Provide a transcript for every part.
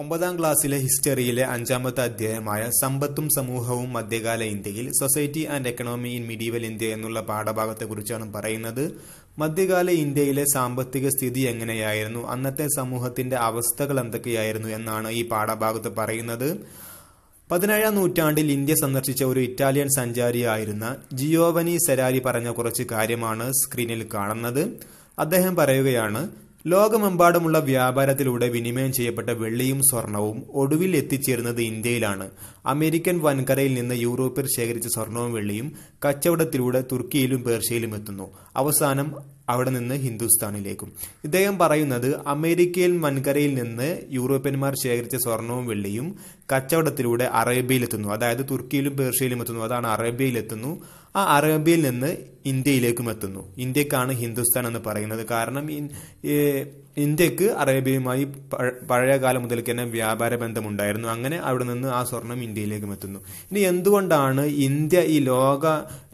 ഒമ്പതാം ക്ലാസ്സിലെ ഹിസ്റ്ററിയിലെ അഞ്ചാമത്തെ അധ്യായമായ സമ്പത്തും സമൂഹവും മധ്യകാല ഇന്ത്യയിൽ society and economy in medieval India എന്നുള്ള പാഠഭാഗത്തെക്കുറിച്ചാണ് പറയുന്നത്. മധ്യകാല ഇന്ത്യയിലെ സാമ്പത്തിക സ്ഥിതി എങ്ങനെയായിരുന്നു? അന്നത്തെ സമൂഹത്തിന്റെ അവസ്ഥകൾ എന്തൊക്കെയായിരുന്നു എന്നാണ് ഈ പാഠഭാഗത്ത് പറയുന്നത്. പതിനേഴാം നൂറ്റാണ്ടിൽ ഇന്ത്യ സന്ദർശിച്ച ഒരു ഇറ്റാലിയൻ സഞ്ചാരിയായിരുന്ന ജിയോവനി സെരാരി പറഞ്ഞ കുറച്ച് കാര്യമാണ് സ്ക്രീനിൽ കാണുന്നത്. അദ്ദേഹം പറയുകയാണ് ലോകമെമ്പാടുമുള്ള വ്യാപാരത്തിലൂടെ വിനിമയം ചെയ്യപ്പെട്ട വെള്ളിയും സ്വർണവും ഒടുവിൽ എത്തിച്ചേരുന്നത് ഇന്ത്യയിലാണ്. അമേരിക്കൻ വൻകരയിൽ നിന്ന് യൂറോപ്പിൽ ശേഖരിച്ച സ്വർണവും വെള്ളിയും കച്ചവടത്തിലൂടെ തുർക്കിയിലും പേർഷ്യയിലും എത്തുന്നു. അവസാനം അവിടെ നിന്ന് ഹിന്ദുസ്ഥാനിലേക്കും. ഇദ്ദേഹം പറയുന്നത് അമേരിക്കയിൽ വൻകരയിൽ നിന്ന് യൂറോപ്യന്മാർ ശേഖരിച്ച സ്വർണവും വെള്ളിയും കച്ചവടത്തിലൂടെ അറേബ്യയിലെത്തുന്നു അതായത് തുർക്കിയിലും പേർഷ്യയിലും എത്തുന്നു. അതാണ് അറേബ്യയിലെത്തുന്നു ആ അറേബ്യയിൽ നിന്ന് ഇന്ത്യയിലേക്കും എത്തുന്നു. ഇന്ത്യക്കാണ് ഹിന്ദുസ്ഥാൻ എന്ന് പറയുന്നത്. കാരണം ഇന്ത്യയ്ക്ക് അറേബ്യയുമായി പഴയ കാലം മുതൽക്ക് തന്നെ വ്യാപാര ബന്ധമുണ്ടായിരുന്നു. അങ്ങനെ അവിടെ നിന്ന് ആ സ്വർണം ഇന്ത്യയിലേക്കും എത്തുന്നു. ഇനി എന്തുകൊണ്ടാണ് ഇന്ത്യ ഈ ലോക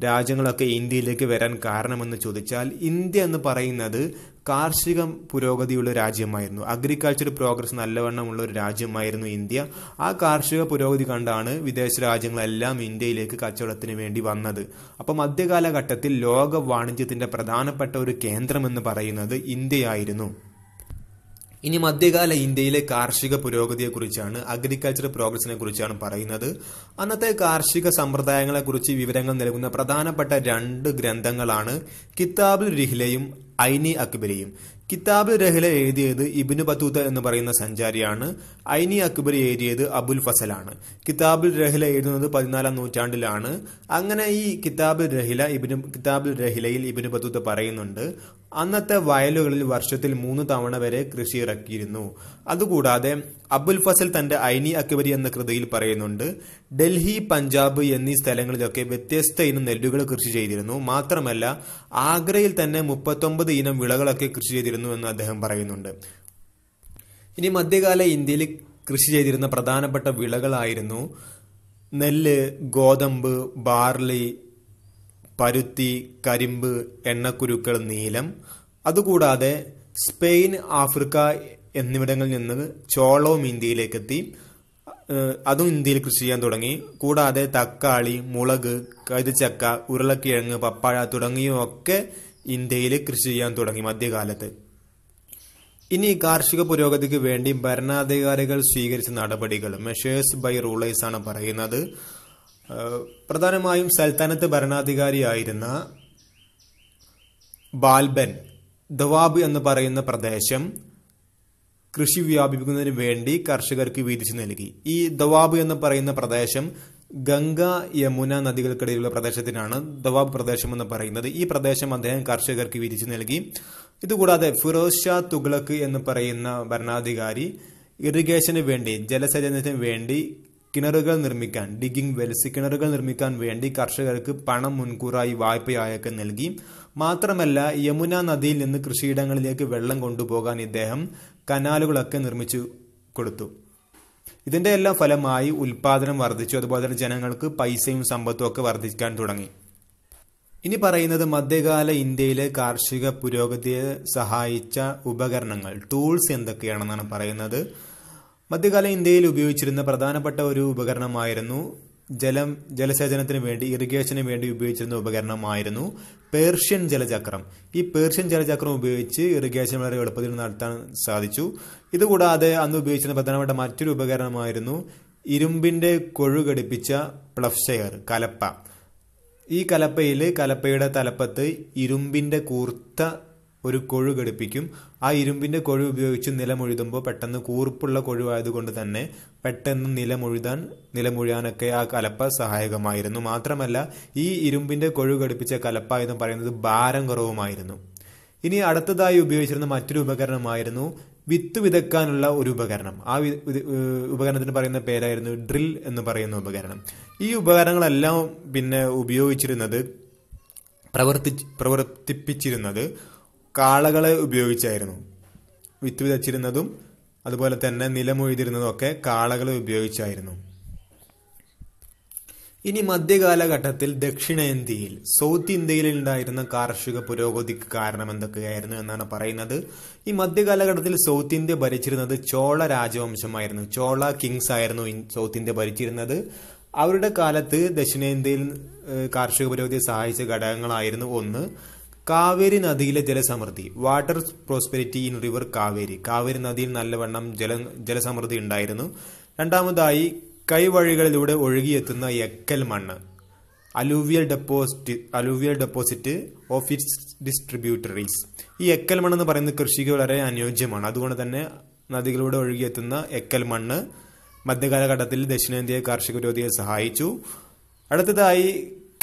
രാജ്യങ്ങളൊക്കെ ഇന്ത്യയിലേക്ക് വരാൻ കാരണമെന്ന് ചോദിച്ചാൽ ഇന്ത്യ എന്ന് പറയുന്നത് കാർഷിക പുരോഗതിയുള്ള രാജ്യമായിരുന്നു. അഗ്രികൾച്ചർ പ്രോഗ്രസ് നല്ലവണ്ണമുള്ള ഒരു രാജ്യമായിരുന്നു ഇന്ത്യ. ആ കാർഷിക പുരോഗതി കണ്ടാണ് വിദേശ രാജ്യങ്ങളെല്ലാം ഇന്ത്യയിലേക്ക് കച്ചവടത്തിന് വേണ്ടി വന്നത്. അപ്പോൾ മധ്യകാലഘട്ടത്തിൽ ലോക വാണിജ്യത്തിന്റെ പ്രധാനപ്പെട്ട ഒരു കേന്ദ്രം എന്ന് പറയുന്നത് ഇന്ത്യയായിരുന്നു. ഇനി മധ്യകാല ഇന്ത്യയിലെ കാർഷിക പുരോഗതിയെക്കുറിച്ചാണ് അഗ്രികൾച്ചർ പ്രോഗ്രസിനെ കുറിച്ചാണ് പറയുന്നത്. അന്നത്തെ കാർഷിക സമ്പ്രദായങ്ങളെക്കുറിച്ച് വിവരങ്ങൾ നൽകുന്ന പ്രധാനപ്പെട്ട രണ്ട് ഗ്രന്ഥങ്ങളാണ് കിതാബുൽ റിഹ്ലയും ഐനി അക്ബരിയും. കിതാബ് രഹ്ല എഴുതിയത് ഇബിന് ബത്തൂത്ത എന്ന് പറയുന്ന സഞ്ചാരിയാണ്. ഐനി അക്ബരി എഴുതിയത് അബുൽ ഫസലാണ്. കിതാബുൽ രഹ്ല എഴുതുന്നത് പതിനാലാം നൂറ്റാണ്ടിലാണ്. അങ്ങനെ ഈ കിതാബ് രഹില ഇബിന് കിതാബുൽ രഹിലയിൽ ഇബിന് ബത്തൂത്ത പറയുന്നുണ്ട് അന്നത്തെ വയലുകളിൽ വർഷത്തിൽ മൂന്ന് തവണ വരെ കൃഷി ഇറക്കിയിരുന്നു അതുകൂടാതെ അബുൽ ഫസൽ തന്റെ ഐനി അക്ബരി എന്ന കൃതിയിൽ പറയുന്നുണ്ട് ഡൽഹി പഞ്ചാബ് എന്നീ സ്ഥലങ്ങളിലൊക്കെ വ്യത്യസ്ത ഇനം നെല്ലുകൾ കൃഷി ചെയ്തിരുന്നു. മാത്രമല്ല ആഗ്രയിൽ തന്നെ മുപ്പത്തൊമ്പത് ഇനം വിളകളൊക്കെ കൃഷി ചെയ്തിരുന്നു എന്ന് അദ്ദേഹം പറയുന്നുണ്ട്. ഇനി മധ്യകാല ഇന്ത്യയിൽ കൃഷി ചെയ്തിരുന്ന പ്രധാനപ്പെട്ട വിളകളായിരുന്നു നെല്ല് ഗോതമ്പ് ബാർലി പരുത്തി കരിമ്പ് എണ്ണക്കുരുക്കൾ നീലം. അതുകൂടാതെ സ്പെയിൻ ആഫ്രിക്ക എന്നിവിടങ്ങളിൽ നിന്ന് ചോളവും ഇന്ത്യയിലേക്ക് എത്തി അതും ഇന്ത്യയിൽ കൃഷി ചെയ്യാൻ തുടങ്ങി. കൂടാതെ തക്കാളി മുളക് കരുചക്ക ഉരുളക്കിഴങ്ങ് പപ്പാഴ തുടങ്ങിയവയൊക്കെ ഇന്ത്യയിൽ കൃഷി ചെയ്യാൻ തുടങ്ങി മധ്യകാലത്ത്. ഇനി കാർഷിക പുരോഗതിക്ക് വേണ്ടി ഭരണാധികാരികൾ സ്വീകരിച്ച നടപടികൾ മെഷേഴ്സ് ബൈ റൂളേഴ്സ് ആണ് പറയുന്നത്. പ്രധാനമായും സൽത്താനത്ത് ഭരണാധികാരിയായിരുന്ന ബാൽബൻ ദവാബ് എന്ന് പറയുന്ന പ്രദേശം കൃഷി വ്യാപിപ്പിക്കുന്നതിന് വേണ്ടി കർഷകർക്ക് വീതിച്ചു നൽകി. ഈ ദവാബ് എന്ന് പറയുന്ന പ്രദേശം ഗംഗ യമുന നദികൾക്കിടയിലുള്ള പ്രദേശത്തിനാണ് ദവാബ് പ്രദേശം എന്ന് പറയുന്നത്. ഈ പ്രദേശം അദ്ദേഹം കർഷകർക്ക് വീതിച്ചു നൽകി. ഇതുകൂടാതെ ഫിറോസ് ഷാ തുഗ്ലക്ക് എന്ന് പറയുന്ന ഭരണാധികാരി ഇറിഗേഷന് വേണ്ടി ജലസേചനത്തിന് വേണ്ടി കിണറുകൾ നിർമ്മിക്കാൻ ഡിഗിംഗ് വെൽസ് കിണറുകൾ നിർമ്മിക്കാൻ വേണ്ടി കർഷകർക്ക് പണം മുൻകൂറായി വായ്പയായൊക്കെ നൽകി. മാത്രമല്ല യമുന നദിയിൽ നിന്ന് കൃഷിയിടങ്ങളിലേക്ക് വെള്ളം കൊണ്ടുപോകാൻ ഇദ്ദേഹം കനാലുകളൊക്കെ നിർമ്മിച്ചു കൊടുത്തു. ഇതിന്റെ എല്ലാം ഫലമായി ഉൽപാദനം വർദ്ധിച്ചു. അതുപോലെ തന്നെ ജനങ്ങൾക്ക് പൈസയും സമ്പത്തും ഒക്കെ വർദ്ധിക്കാൻ തുടങ്ങി. ഇനി പറയുന്നത് മധ്യകാല ഇന്ത്യയിലെ കാർഷിക പുരോഗതിയെ സഹായിച്ച ഉപകരണങ്ങൾ ടൂൾസ് എന്തൊക്കെയാണെന്നാണ് പറയുന്നത്. മധ്യകാല ഇന്ത്യയിൽ ഉപയോഗിച്ചിരുന്ന പ്രധാനപ്പെട്ട ഒരു ഉപകരണമായിരുന്നു ജലം ജലസേചനത്തിന് വേണ്ടി ഇറിഗേഷന് വേണ്ടി ഉപയോഗിച്ചിരുന്ന ഉപകരണമായിരുന്നു പേർഷ്യൻ ജലചക്രം. ഈ പേർഷ്യൻ ജലചക്രം ഉപയോഗിച്ച് ഇറിഗേഷൻ വളരെ എളുപ്പത്തിൽ നടത്താൻ സാധിച്ചു. ഇതുകൂടാതെ അന്ന് ഉപയോഗിച്ചിരുന്ന പ്രധാനപ്പെട്ട മറ്റൊരു ഉപകരണമായിരുന്നു ഇരുമ്പിന്റെ കൊഴു ഘടിപ്പിച്ച പ്ലഫ്ഷെയർ കലപ്പ. ഈ കലപ്പയിൽ കലപ്പയുടെ തലപ്പത്ത് ഇരുമ്പിന്റെ കൂർത്ത ഒരു കൊഴു ഘടിപ്പിക്കും. ആ ഇരുമ്പിന്റെ കൊഴു ഉപയോഗിച്ച് നിലമൊഴുതുമ്പോൾ പെട്ടെന്ന് കൂർപ്പുള്ള കൊഴുവായതുകൊണ്ട് തന്നെ പെട്ടെന്ന് നിലമൊഴുതാൻ നിലമൊഴിയാനൊക്കെ ആ കലപ്പ സഹായകമായിരുന്നു. മാത്രമല്ല ഈ ഇരുമ്പിന്റെ കൊഴു ഘടിപ്പിച്ച കലപ്പ എന്ന് പറയുന്നത് ഭാരം കുറവുമായിരുന്നു. ഇനി അടുത്തതായി ഉപയോഗിച്ചിരുന്ന മറ്റൊരു ഉപകരണമായിരുന്നു വിത്ത് വിതക്കാനുള്ള ഒരു ഉപകരണം. ആ ഉപകരണത്തിന് പറയുന്ന പേരായിരുന്നു ഡ്രിൽ എന്ന് പറയുന്ന ഉപകരണം. ഈ ഉപകരണങ്ങളെല്ലാം പിന്നെ ഉപയോഗിച്ചിരുന്നത് പ്രവർത്തി പ്രവർത്തിപ്പിച്ചിരുന്നത് കാളകളെ ഉപയോഗിച്ചായിരുന്നു. വിത്ത് വിതച്ചിരുന്നതും അതുപോലെ തന്നെ നിലമൊഴുതിരുന്നതും ഒക്കെ കാളകളെ ഉപയോഗിച്ചായിരുന്നു. ഇനി മധ്യകാലഘട്ടത്തിൽ ദക്ഷിണേന്ത്യയിൽ സൗത്ത് ഇന്ത്യയിൽ ഉണ്ടായിരുന്ന കാർഷിക പുരോഗതിക്ക് കാരണം എന്തൊക്കെയായിരുന്നു എന്നാണ് പറയുന്നത്. ഈ മധ്യകാലഘട്ടത്തിൽ സൗത്ത് ഇന്ത്യ ഭരിച്ചിരുന്നത് ചോള രാജവംശമായിരുന്നു. ചോള കിങ്സ് ആയിരുന്നു സൗത്ത് ഇന്ത്യ ഭരിച്ചിരുന്നത്. അവരുടെ കാലത്ത് ദക്ഷിണേന്ത്യയിൽ കാർഷിക പുരോഗതിയെ സഹായിച്ച ഘടകങ്ങളായിരുന്നു ഒന്ന്. കാവേരി നദിയിലെ ജലസമൃദ്ധി water prosperity in river Kaveri. Kaveri നദിയിൽ നല്ലവണ്ണം ജല ജലസമൃദ്ധി ഉണ്ടായിരുന്നു. രണ്ടാമതായി കൈവഴികളിലൂടെ ഒഴുകിയെത്തുന്ന എക്കൽ മണ്ണ് alluvial deposit alluvial deposit of its distributaries ഈ എക്കൽ മണ്ണ് എന്ന് പറയുന്നത് കൃഷിക്ക് വളരെ അനുയോജ്യമാണ്. അതുകൊണ്ട് തന്നെ നദികളിലൂടെ ഒഴുകിയെത്തുന്ന എക്കൽ മണ്ണ് മധ്യകാലഘട്ടത്തിൽ ദക്ഷിണേന്ത്യയെ കാർഷിക പുരോഗതിയെ സഹായിച്ചു. അടുത്തതായി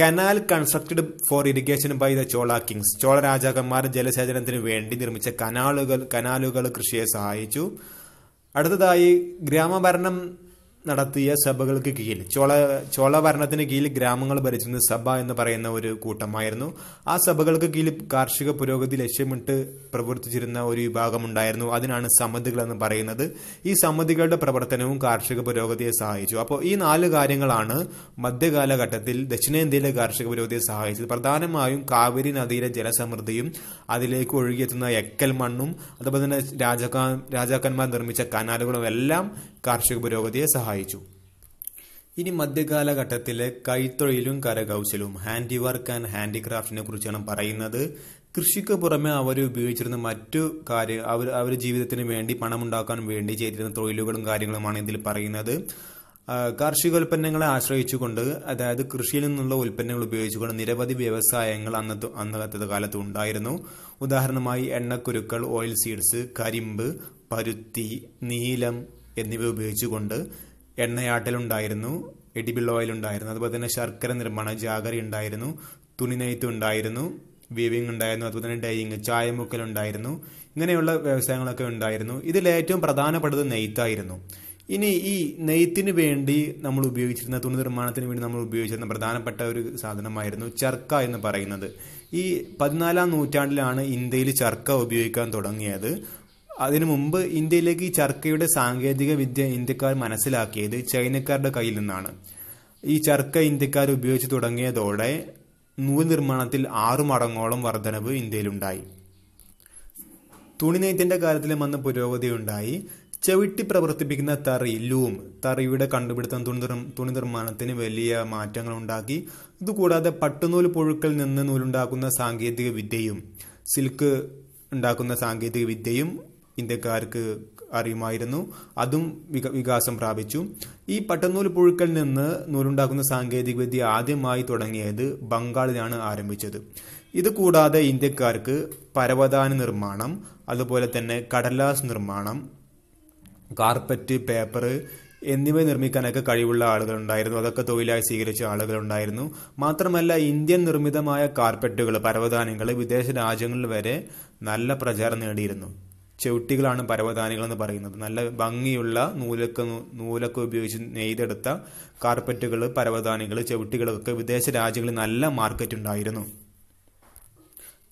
canal constructed for irrigation by the Chola kings Chola രാജാക്കന്മാർ ജലസേചനത്തിന് വേണ്ടി നിർമ്മിച്ച കനാലുകൾ കനാലുകൾ കൃഷിയെ സഹായിച്ചു. അടുത്തതായി ഗ്രാമഭരണം നടത്തിയ സഭകൾക്ക് കീഴിൽ. ചോള ചോള ഭരണത്തിന് കീഴിൽ ഗ്രാമങ്ങൾ ഭരിച്ചിരുന്ന സഭ എന്ന് പറയുന്ന ഒരു കൂട്ടമായിരുന്നു. ആ സഭകൾക്ക് കീഴിൽ കാർഷിക പുരോഗതി ലക്ഷ്യമിട്ട് പ്രവർത്തിച്ചിരുന്ന ഒരു വിഭാഗമുണ്ടായിരുന്നു. അതിനാണ് സമിതികൾ എന്ന് പറയുന്നത്. ഈ സമിതികളുടെ പ്രവർത്തനവും കാർഷിക പുരോഗതിയെ സഹായിച്ചു. അപ്പോൾ ഈ നാല് കാര്യങ്ങളാണ് മധ്യകാലഘട്ടത്തിൽ ദക്ഷിണേന്ത്യയിലെ കാർഷിക പുരോഗതിയെ സഹായിച്ചത്. പ്രധാനമായും കാവേരി നദിയിലെ ജലസമൃദ്ധിയും അതിലേക്ക് ഒഴുകിയെത്തുന്ന എക്കൽ മണ്ണും അതുപോലെ തന്നെ രാജാക്കാ രാജാക്കന്മാർ നിർമ്മിച്ച കനാലുകളും എല്ലാം കാർഷിക പുരോഗതിയെ സഹായിച്ചു. ഇനി മധ്യകാലഘട്ടത്തിലെ കൈത്തൊഴിലും കരകൗശലവും ഹാൻഡി വർക്ക് ആൻഡ് ഹാൻഡിക്രാഫ്റ്റിനെ കുറിച്ചാണ് പറയുന്നത്. കൃഷിക്ക് പുറമെ അവർ ഉപയോഗിച്ചിരുന്ന മറ്റു കാര്യ അവർ അവർ ജീവിതത്തിന് വേണ്ടി പണമുണ്ടാക്കാൻ വേണ്ടി ചെയ്തിരുന്ന തൊഴിലുകളും കാര്യങ്ങളുമാണ് ഇതിൽ പറയുന്നത്. കാർഷികോൽപ്പന്നങ്ങളെ ആശ്രയിച്ചുകൊണ്ട് അതായത് കൃഷിയിൽ നിന്നുള്ള ഉൽപ്പന്നങ്ങൾ ഉപയോഗിച്ചുകൊണ്ട് നിരവധി വ്യവസായങ്ങൾ അന്നത്തെ അന്നത്തെ കാലത്ത് ഉണ്ടായിരുന്നു. ഉദാഹരണമായി എണ്ണക്കുരുക്കൾ ഓയിൽ സീഡ്സ് കരിമ്പ് പരുത്തി നീലം എന്നിവ ഉപയോഗിച്ചുകൊണ്ട് എണ്ണയാട്ടലുണ്ടായിരുന്നു എഡിബിൾ ഓയിൽ ഉണ്ടായിരുന്നു അതുപോലെ തന്നെ ശർക്കര നിർമ്മാണം ജാഗറി ഉണ്ടായിരുന്നു തുണിനെയ്ത്ത് ഉണ്ടായിരുന്നു വീവിംഗ് ഉണ്ടായിരുന്നു അതുപോലെ തന്നെ ഡൈയിങ് ചായമുക്കൽ ഉണ്ടായിരുന്നു ഇങ്ങനെയുള്ള വ്യവസായങ്ങളൊക്കെ ഉണ്ടായിരുന്നു. ഇതിൽ ഏറ്റവും പ്രധാനപ്പെട്ടത് നെയ്ത്തായിരുന്നു. ഇനി ഈ നെയ്ത്തിന് വേണ്ടി നമ്മൾ ഉപയോഗിച്ചിരുന്ന തുണി നിർമ്മാണത്തിന് വേണ്ടി നമ്മൾ ഉപയോഗിച്ചിരുന്ന പ്രധാനപ്പെട്ട ഒരു സാധനമായിരുന്നു ചർക്ക എന്ന് പറയുന്നത്. ഈ പതിനാലാം നൂറ്റാണ്ടിലാണ് ഇന്ത്യയിൽ ചർക്ക ഉപയോഗിക്കാൻ തുടങ്ങിയത്. അതിനു മുമ്പ് ഇന്ത്യയിലേക്ക് ഈ ചർക്കയുടെ സാങ്കേതിക വിദ്യ ഇന്ത്യക്കാർ മനസ്സിലാക്കിയത് ചൈനക്കാരുടെ കയ്യിൽ നിന്നാണ്. ഈ ചർക്ക ഇന്ത്യക്കാർ ഉപയോഗിച്ച് തുടങ്ങിയതോടെ നൂൽ നിർമ്മാണത്തിൽ ആറു മടങ്ങോളം വർധനവ് ഇന്ത്യയിലുണ്ടായി. തുണിനെയ്ത്തിന്റെ കാര്യത്തിലും വന്ന പുരോഗതി ഉണ്ടായി. ചവിട്ടി പ്രവർത്തിപ്പിക്കുന്ന തറി ലൂം തറിയുടെ കണ്ടുപിടുത്തം തുണി തുണി നിർമ്മാണത്തിന് വലിയ മാറ്റങ്ങൾ ഉണ്ടാക്കി. ഇതുകൂടാതെ പട്ടുനൂൽ പുഴുക്കൽ നിന്ന് നൂലുണ്ടാക്കുന്ന സാങ്കേതിക വിദ്യയും സിൽക്ക് ഉണ്ടാക്കുന്ന സാങ്കേതിക വിദ്യയും ഇന്ത്യക്കാർക്ക് അറിയുമായിരുന്നു. അതും വികാസം പ്രാപിച്ചു. ഈ പട്ടനൂൽ പുഴുക്കളിൽ നിന്ന് നൂലുണ്ടാക്കുന്ന സാങ്കേതിക വിദ്യ ആദ്യമായി തുടങ്ങിയത് ബംഗാളിലാണ് ആരംഭിച്ചത്. ഇത് കൂടാതെ ഇന്ത്യക്കാർക്ക് പരവതാന നിർമ്മാണം അതുപോലെ തന്നെ കടലാസ് നിർമ്മാണം കാർപ്പറ്റ് പേപ്പർ എന്നിവ നിർമ്മിക്കാനൊക്കെ കഴിവുള്ള ആളുകൾ ഉണ്ടായിരുന്നു. അതൊക്കെ തൊഴിലായി സ്വീകരിച്ച ആളുകളുണ്ടായിരുന്നു മാത്രമല്ല ഇന്ത്യൻ നിർമ്മിതമായ കാർപ്പറ്റുകൾ പരവതാനങ്ങൾ വിദേശ രാജ്യങ്ങളിൽ വരെ നല്ല പ്രചാരം നേടിയിരുന്നു. ചവിട്ടികളാണ് പരവതാനികൾ എന്ന് പറയുന്നത്. നല്ല ഭംഗിയുള്ള നൂലൊക്കെ നൂലൊക്കെ ഉപയോഗിച്ച് നെയ്തെടുത്ത കാർപ്പറ്റുകൾ പരവതാനികൾ ചവിട്ടികളൊക്കെ വിദേശ രാജ്യങ്ങളിൽ നല്ല മാർക്കറ്റ് ഉണ്ടായിരുന്നു.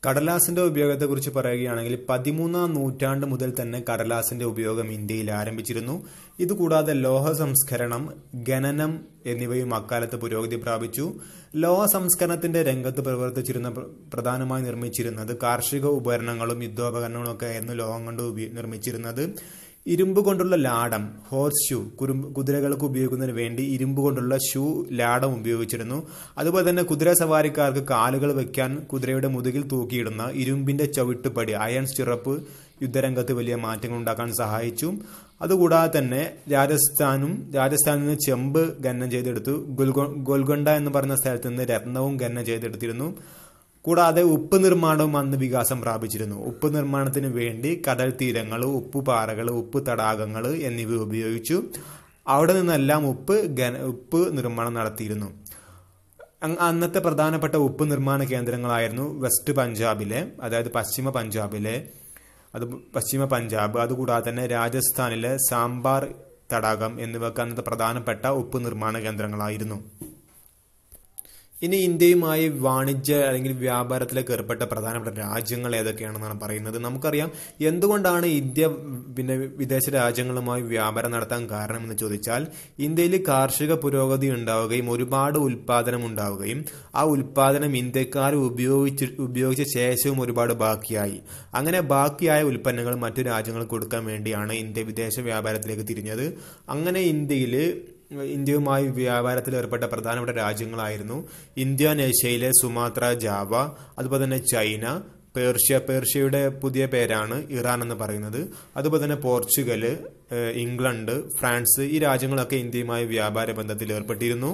കടലാസിന്റെ ഉപയോഗത്തെക്കുറിച്ച് പറയുകയാണെങ്കിൽ പതിമൂന്നാം നൂറ്റാണ്ട് മുതൽ തന്നെ കടലാസിന്റെ ഉപയോഗം ഇന്ത്യയിൽ ആരംഭിച്ചിരുന്നു. ഇതുകൂടാതെ ലോഹ സംസ്കരണം ഖനനം എന്നിവയും അക്കാലത്ത് പുരോഗതി പ്രാപിച്ചു. ലോഹ സംസ്കരണത്തിന്റെ രംഗത്ത് പ്രവർത്തിച്ചിരുന്ന പ്രധാനമായി നിർമ്മിച്ചിരുന്നത് കാർഷിക ഉപകരണങ്ങളും യുദ്ധോപകരണങ്ങളും ഒക്കെ ആയിരുന്നു ലോഹം കൊണ്ട് നിർമ്മിച്ചിരുന്നത്. ഇരുമ്പ് കൊണ്ടുള്ള ലാടം ഹോർസ് ഷൂ കുറുമ്പ് കുതിരകൾക്ക് ഉപയോഗിക്കുന്നതിന് വേണ്ടി ഇരുമ്പ് കൊണ്ടുള്ള ഷൂ ലാടം ഉപയോഗിച്ചിരുന്നു. അതുപോലെ തന്നെ കുതിര സവാരിക്കാർക്ക് കാലുകൾ വയ്ക്കാൻ കുതിരയുടെ മുതുകിൽ തൂക്കിയിടുന്ന ഇരുമ്പിന്റെ ചവിട്ടുപടി അയൺ സ്റ്റിറപ്പ് യുദ്ധരംഗത്ത് വലിയ മാറ്റങ്ങൾ ഉണ്ടാക്കാൻ സഹായിച്ചു. അതുകൂടാതെ തന്നെ രാജസ്ഥാനും രാജസ്ഥാനിൽ നിന്ന് ചെമ്പ് ഖനനം ചെയ്തെടുത്തു. ഗോൽഗൊണ്ട എന്ന് പറയുന്ന സ്ഥലത്ത് നിന്ന് രത്നവും ഖനനം ചെയ്തെടുത്തിരുന്നു. കൂടാതെ ഉപ്പ് നിർമ്മാണവും അന്ന് വികാസം പ്രാപിച്ചിരുന്നു. ഉപ്പ് നിർമ്മാണത്തിന് വേണ്ടി കടൽ തീരങ്ങൾ ഉപ്പുപാറകൾ ഉപ്പ് തടാകങ്ങൾ എന്നിവ ഉപയോഗിച്ചു. അവിടെ നിന്നെല്ലാം ഉപ്പ് ഉപ്പ് നിർമ്മാണം നടത്തിയിരുന്നു. അന്നത്തെ പ്രധാനപ്പെട്ട ഉപ്പ് നിർമ്മാണ കേന്ദ്രങ്ങളായിരുന്നു വെസ്റ്റ് പഞ്ചാബിലെ അതായത് പശ്ചിമ പഞ്ചാബിലെ അത് പശ്ചിമ പഞ്ചാബ് അതുകൂടാതെ തന്നെ രാജസ്ഥാനിലെ സാമ്പാർ തടാകം എന്നിവയൊക്കെ അന്നത്തെ പ്രധാനപ്പെട്ട ഉപ്പ് നിർമ്മാണ കേന്ദ്രങ്ങളായിരുന്നു. ഇനി ഇന്ത്യയുമായി വാണിജ്യ അല്ലെങ്കിൽ വ്യാപാരത്തിലേക്ക് ഏർപ്പെട്ട പ്രധാനപ്പെട്ട രാജ്യങ്ങൾ ഏതൊക്കെയാണെന്നാണ് പറയുന്നത്. നമുക്കറിയാം എന്തുകൊണ്ടാണ് ഇന്ത്യ പിന്നെ വിദേശ രാജ്യങ്ങളുമായി വ്യാപാരം നടത്താൻ കാരണം എന്ന് ചോദിച്ചാൽ ഇന്ത്യയിൽ കാർഷിക പുരോഗതി ഉണ്ടാവുകയും ഒരുപാട് ഉൽപാദനം ഉണ്ടാവുകയും ആ ഉൽപാദനം ഇന്ത്യക്കാർ ഉപയോഗിച്ച് ഉപയോഗിച്ച ശേഷവും ഒരുപാട് ബാക്കിയായി. അങ്ങനെ ബാക്കിയായ ഉൽപ്പന്നങ്ങൾ മറ്റു രാജ്യങ്ങൾക്ക് കൊടുക്കാൻ വേണ്ടിയാണ് ഇന്ത്യ വിദേശ വ്യാപാരത്തിലേക്ക് തിരിഞ്ഞത്. അങ്ങനെ ഇന്ത്യയിൽ ഇന്ത്യയുമായി വ്യാപാരത്തിൽ ഏർപ്പെട്ട പ്രധാനപ്പെട്ട രാജ്യങ്ങളായിരുന്നു ഇന്ത്യ നേഷ്യയിലെ സുമാത്ര ജാവ അതുപോലെ തന്നെ ചൈന പേർഷ്യ. പേർഷ്യയുടെ പുതിയ പേരാണ് ഇറാൻ എന്ന് പറയുന്നത്. അതുപോലെ തന്നെ പോർച്ചുഗൽ ഇംഗ്ലണ്ട് ഫ്രാൻസ് ഈ രാജ്യങ്ങളൊക്കെ ഇന്ത്യയുമായി വ്യാപാര ബന്ധത്തിൽ ഏർപ്പെട്ടിരുന്നു.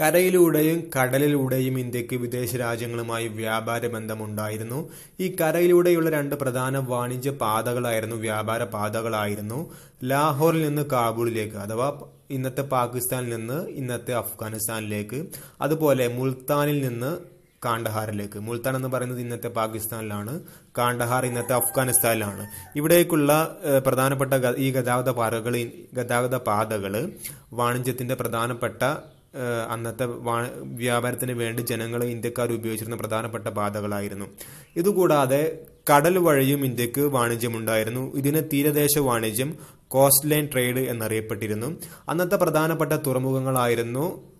കരയിലൂടെയും കടലിലൂടെയും ഇന്ത്യയ്ക്ക് വിദേശ രാജ്യങ്ങളുമായി വ്യാപാര ബന്ധമുണ്ടായിരുന്നു. ഈ കരയിലൂടെയുള്ള രണ്ട് പ്രധാന വാണിജ്യ പാതകളായിരുന്നു വ്യാപാര പാതകളായിരുന്നു. ലാഹോറിൽ നിന്ന് കാബൂളിലേക്ക് അഥവാ ഇന്നത്തെ പാകിസ്ഥാനിൽ നിന്ന് ഇന്നത്തെ അഫ്ഗാനിസ്ഥാനിലേക്ക് അതുപോലെ മുൾത്താനിൽ നിന്ന് കാണ്ഡഹാറിലേക്ക്. മുൾത്താൻ എന്ന് പറയുന്നത് ഇന്നത്തെ പാകിസ്ഥാനിലാണ് കാണ്ഡഹാർ ഇന്നത്തെ അഫ്ഗാനിസ്ഥാനിലാണ്. ഇവിടേക്കുള്ള പ്രധാനപ്പെട്ട ഈ ഗതാഗത പാതകൾ ഗതാഗത പാതകൾ വാണിജ്യത്തിന്റെ പ്രധാനപ്പെട്ട അന്നത്തെ വ്യാപാരത്തിന് വേണ്ടി ജനങ്ങൾ ഇന്ത്യക്കാർ ഉപയോഗിച്ചിരുന്ന പ്രധാനപ്പെട്ട പാതകളായിരുന്നു ഇതുകൂടാതെ കടൽ വഴിയും ഇന്ത്യയ്ക്ക് വാണിജ്യമുണ്ടായിരുന്നു. ഇതിന് തീരദേശ വാണിജ്യം കോസ്റ്റ് ലൈൻ ട്രേഡ് എന്നറിയപ്പെട്ടിരുന്നു. അന്നത്തെ പ്രധാനപ്പെട്ട തുറമുഖങ്ങളായിരുന്നു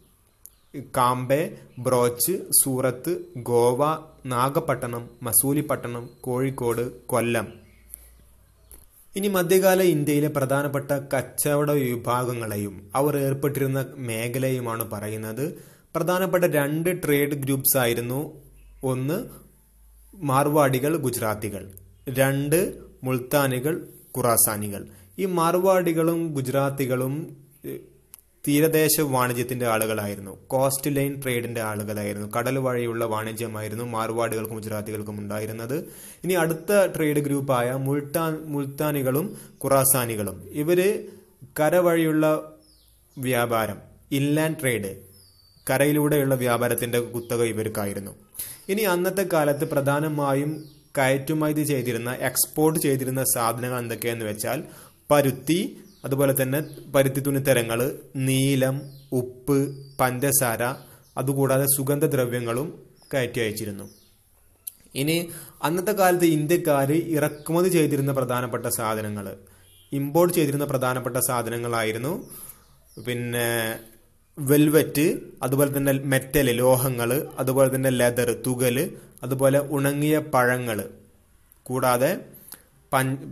കാംബെ ബ്രോച്ച് സൂറത്ത് ഗോവ നാഗപട്ടണം മസൂലിപ്പട്ടണം കോഴിക്കോട് കൊല്ലം. ഇനി മധ്യകാല ഇന്ത്യയിലെ പ്രധാനപ്പെട്ട കച്ചവട വിഭാഗങ്ങളെയും അവർ ഏർപ്പെട്ടിരുന്ന മേഖലയുമാണ് പറയുന്നത്. പ്രധാനപ്പെട്ട രണ്ട് ട്രേഡ് ഗ്രൂപ്പ്സ് ആയിരുന്നു. ഒന്ന് മാർവാടികൾ ഗുജറാത്തികൾ. രണ്ട് മുൾത്താനികൾ ഖുറാസാനികൾ. ഈ മാർവാടികളും ഗുജറാത്തികളും തീരദേശ വാണിജ്യത്തിന്റെ ആളുകളായിരുന്നു. കോസ്റ്റ് ലൈൻ ട്രേഡിന്റെ ആളുകളായിരുന്നു. കടൽ വഴിയുള്ള വാണിജ്യമായിരുന്നു മാർവാടികൾക്കും ഗുജറാത്തികൾക്കും ഉണ്ടായിരുന്നത്. ഇനി അടുത്ത ട്രേഡ് ഗ്രൂപ്പായ മുൾട്ടാൻ മുൾത്താനികളും ഖുറാസാനികളും. ഇവർ കരവഴിയുള്ള വ്യാപാരം ഇൻലാൻഡ് ട്രേഡ് കരയിലൂടെയുള്ള വ്യാപാരത്തിന്റെ കുത്തക ഇവർക്കായിരുന്നു. ഇനി അന്നത്തെ കാലത്ത് പ്രധാനമായും കയറ്റുമതി ചെയ്തിരുന്ന എക്സ്പോർട്ട് ചെയ്തിരുന്ന സാധനങ്ങൾ എന്തൊക്കെയാന്ന് വെച്ചാൽ പരുത്തി അതുപോലെ തന്നെ പരുത്തി തുണിത്തരങ്ങൾ നീലം ഉപ്പ് പഞ്ചസാര അതുകൂടാതെ സുഗന്ധദ്രവ്യങ്ങളും കയറ്റി അയച്ചിരുന്നു. ഇനി അന്നത്തെ കാലത്ത് ഇന്ത്യക്കാർ ഇറക്കുമതി ചെയ്തിരുന്ന പ്രധാനപ്പെട്ട സാധനങ്ങൾ ഇമ്പോർട്ട് ചെയ്തിരുന്ന പ്രധാനപ്പെട്ട സാധനങ്ങളായിരുന്നു പിന്നെ വെൽവെറ്റ് അതുപോലെ തന്നെ മെറ്റൽ ലോഹങ്ങൾ അതുപോലെ തന്നെ ലെതർ തുകൽ അതുപോലെ ഉണങ്ങിയ പഴങ്ങൾ കൂടാതെ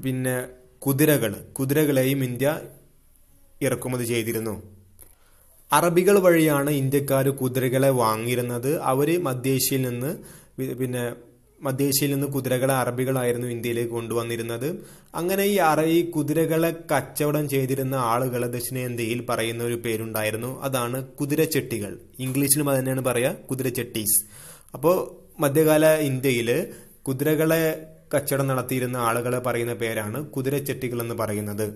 പിന്നെ കുതിരകൾ കുതിരകളെയും ഇന്ത്യ ഇറക്കുമതി ചെയ്തിരുന്നു. അറബികൾ വഴിയാണ് ഇന്ത്യക്കാർ കുതിരകളെ വാങ്ങിയിരുന്നത്. അവർ മധ്യേഷ്യയിൽ നിന്ന് പിന്നെ മധ്യേഷ്യയിൽ നിന്ന് കുതിരകളെ അറബികളായിരുന്നു ഇന്ത്യയിലേക്ക് കൊണ്ടുവന്നിരുന്നത്. അങ്ങനെ ഈ അറ ഈ കുതിരകളെ കച്ചവടം ചെയ്തിരുന്ന ആളുകൾ ദക്ഷിണേന്ത്യയിൽ പറയുന്ന ഒരു പേരുണ്ടായിരുന്നു. അതാണ് കുതിരച്ചെട്ടികൾ. ഇംഗ്ലീഷിലും തന്നെയാണ് പറയുക കുതിരച്ചെട്ടീസ്. അപ്പോൾ മധ്യകാല ഇന്ത്യയിൽ കുതിരകളെ കച്ചവടം നടത്തിയിരുന്ന ആളുകൾ പറയുന്ന പേരാണ് കുതിരച്ചെട്ടികൾ എന്ന് പറയുന്നത്.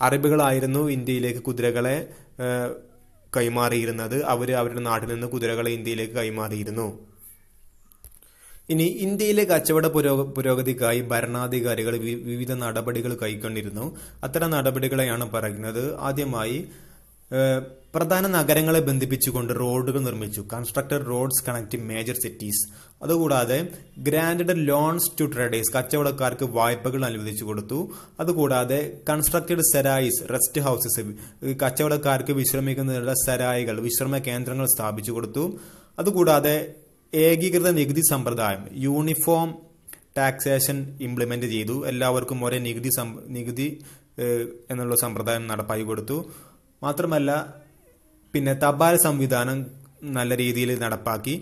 അറബികളായിരുന്നു ഇന്ത്യയിലേക്ക് കുതിരകളെ കൈമാറിയിരുന്നത്. അവർ അവരുടെ നാട്ടിൽ നിന്ന് കുതിരകളെ ഇന്ത്യയിലേക്ക് കൈമാറിയിരുന്നു. ഇനി ഇന്ത്യയിലെ കച്ചവട പുരോ പുരോഗതിക്കായി ഭരണാധികാരികൾ വിവിധ നടപടികൾ കൈക്കൊണ്ടിരുന്നു. അത്തരം നടപടികളെയാണ് പറയുന്നത്. ആദ്യമായി പ്രധാന നഗരങ്ങളെ ബന്ധിപ്പിച്ചുകൊണ്ട് റോഡുകൾ നിർമ്മിച്ചു. Constructed roads connecting major cities അതുകൂടാതെ ഗ്രാൻഡ് ലോൺസ് ടു ട്രേഡേഴ്സ് കച്ചവടക്കാർക്ക് വായ്പകൾ അനുവദിച്ചു കൊടുത്തു. അതുകൂടാതെ കൺസ്ട്രക്റ്റഡ് സെരായിസ് റെസ്റ്റ് ഹൗസസ് കച്ചവടക്കാർക്ക് വിശ്രമിക്കുന്നതിനുള്ള സെരായികൾ വിശ്രമ കേന്ദ്രങ്ങൾ സ്ഥാപിച്ചു കൊടുത്തു. അതുകൂടാതെ ഏകീകൃത നികുതി സമ്പ്രദായം യൂണിഫോം ടാക്സേഷൻ ഇംപ്ലിമെന്റ് ചെയ്തു. എല്ലാവർക്കും ഒരേ നികുതി നികുതി എന്നുള്ള സമ്പ്രദായം നടപ്പാക്കി കൊടുത്തു. മാത്രമല്ല പിന്നെ തപാൽ സംവിധാനം നല്ല രീതിയിൽ നടപ്പാക്കി.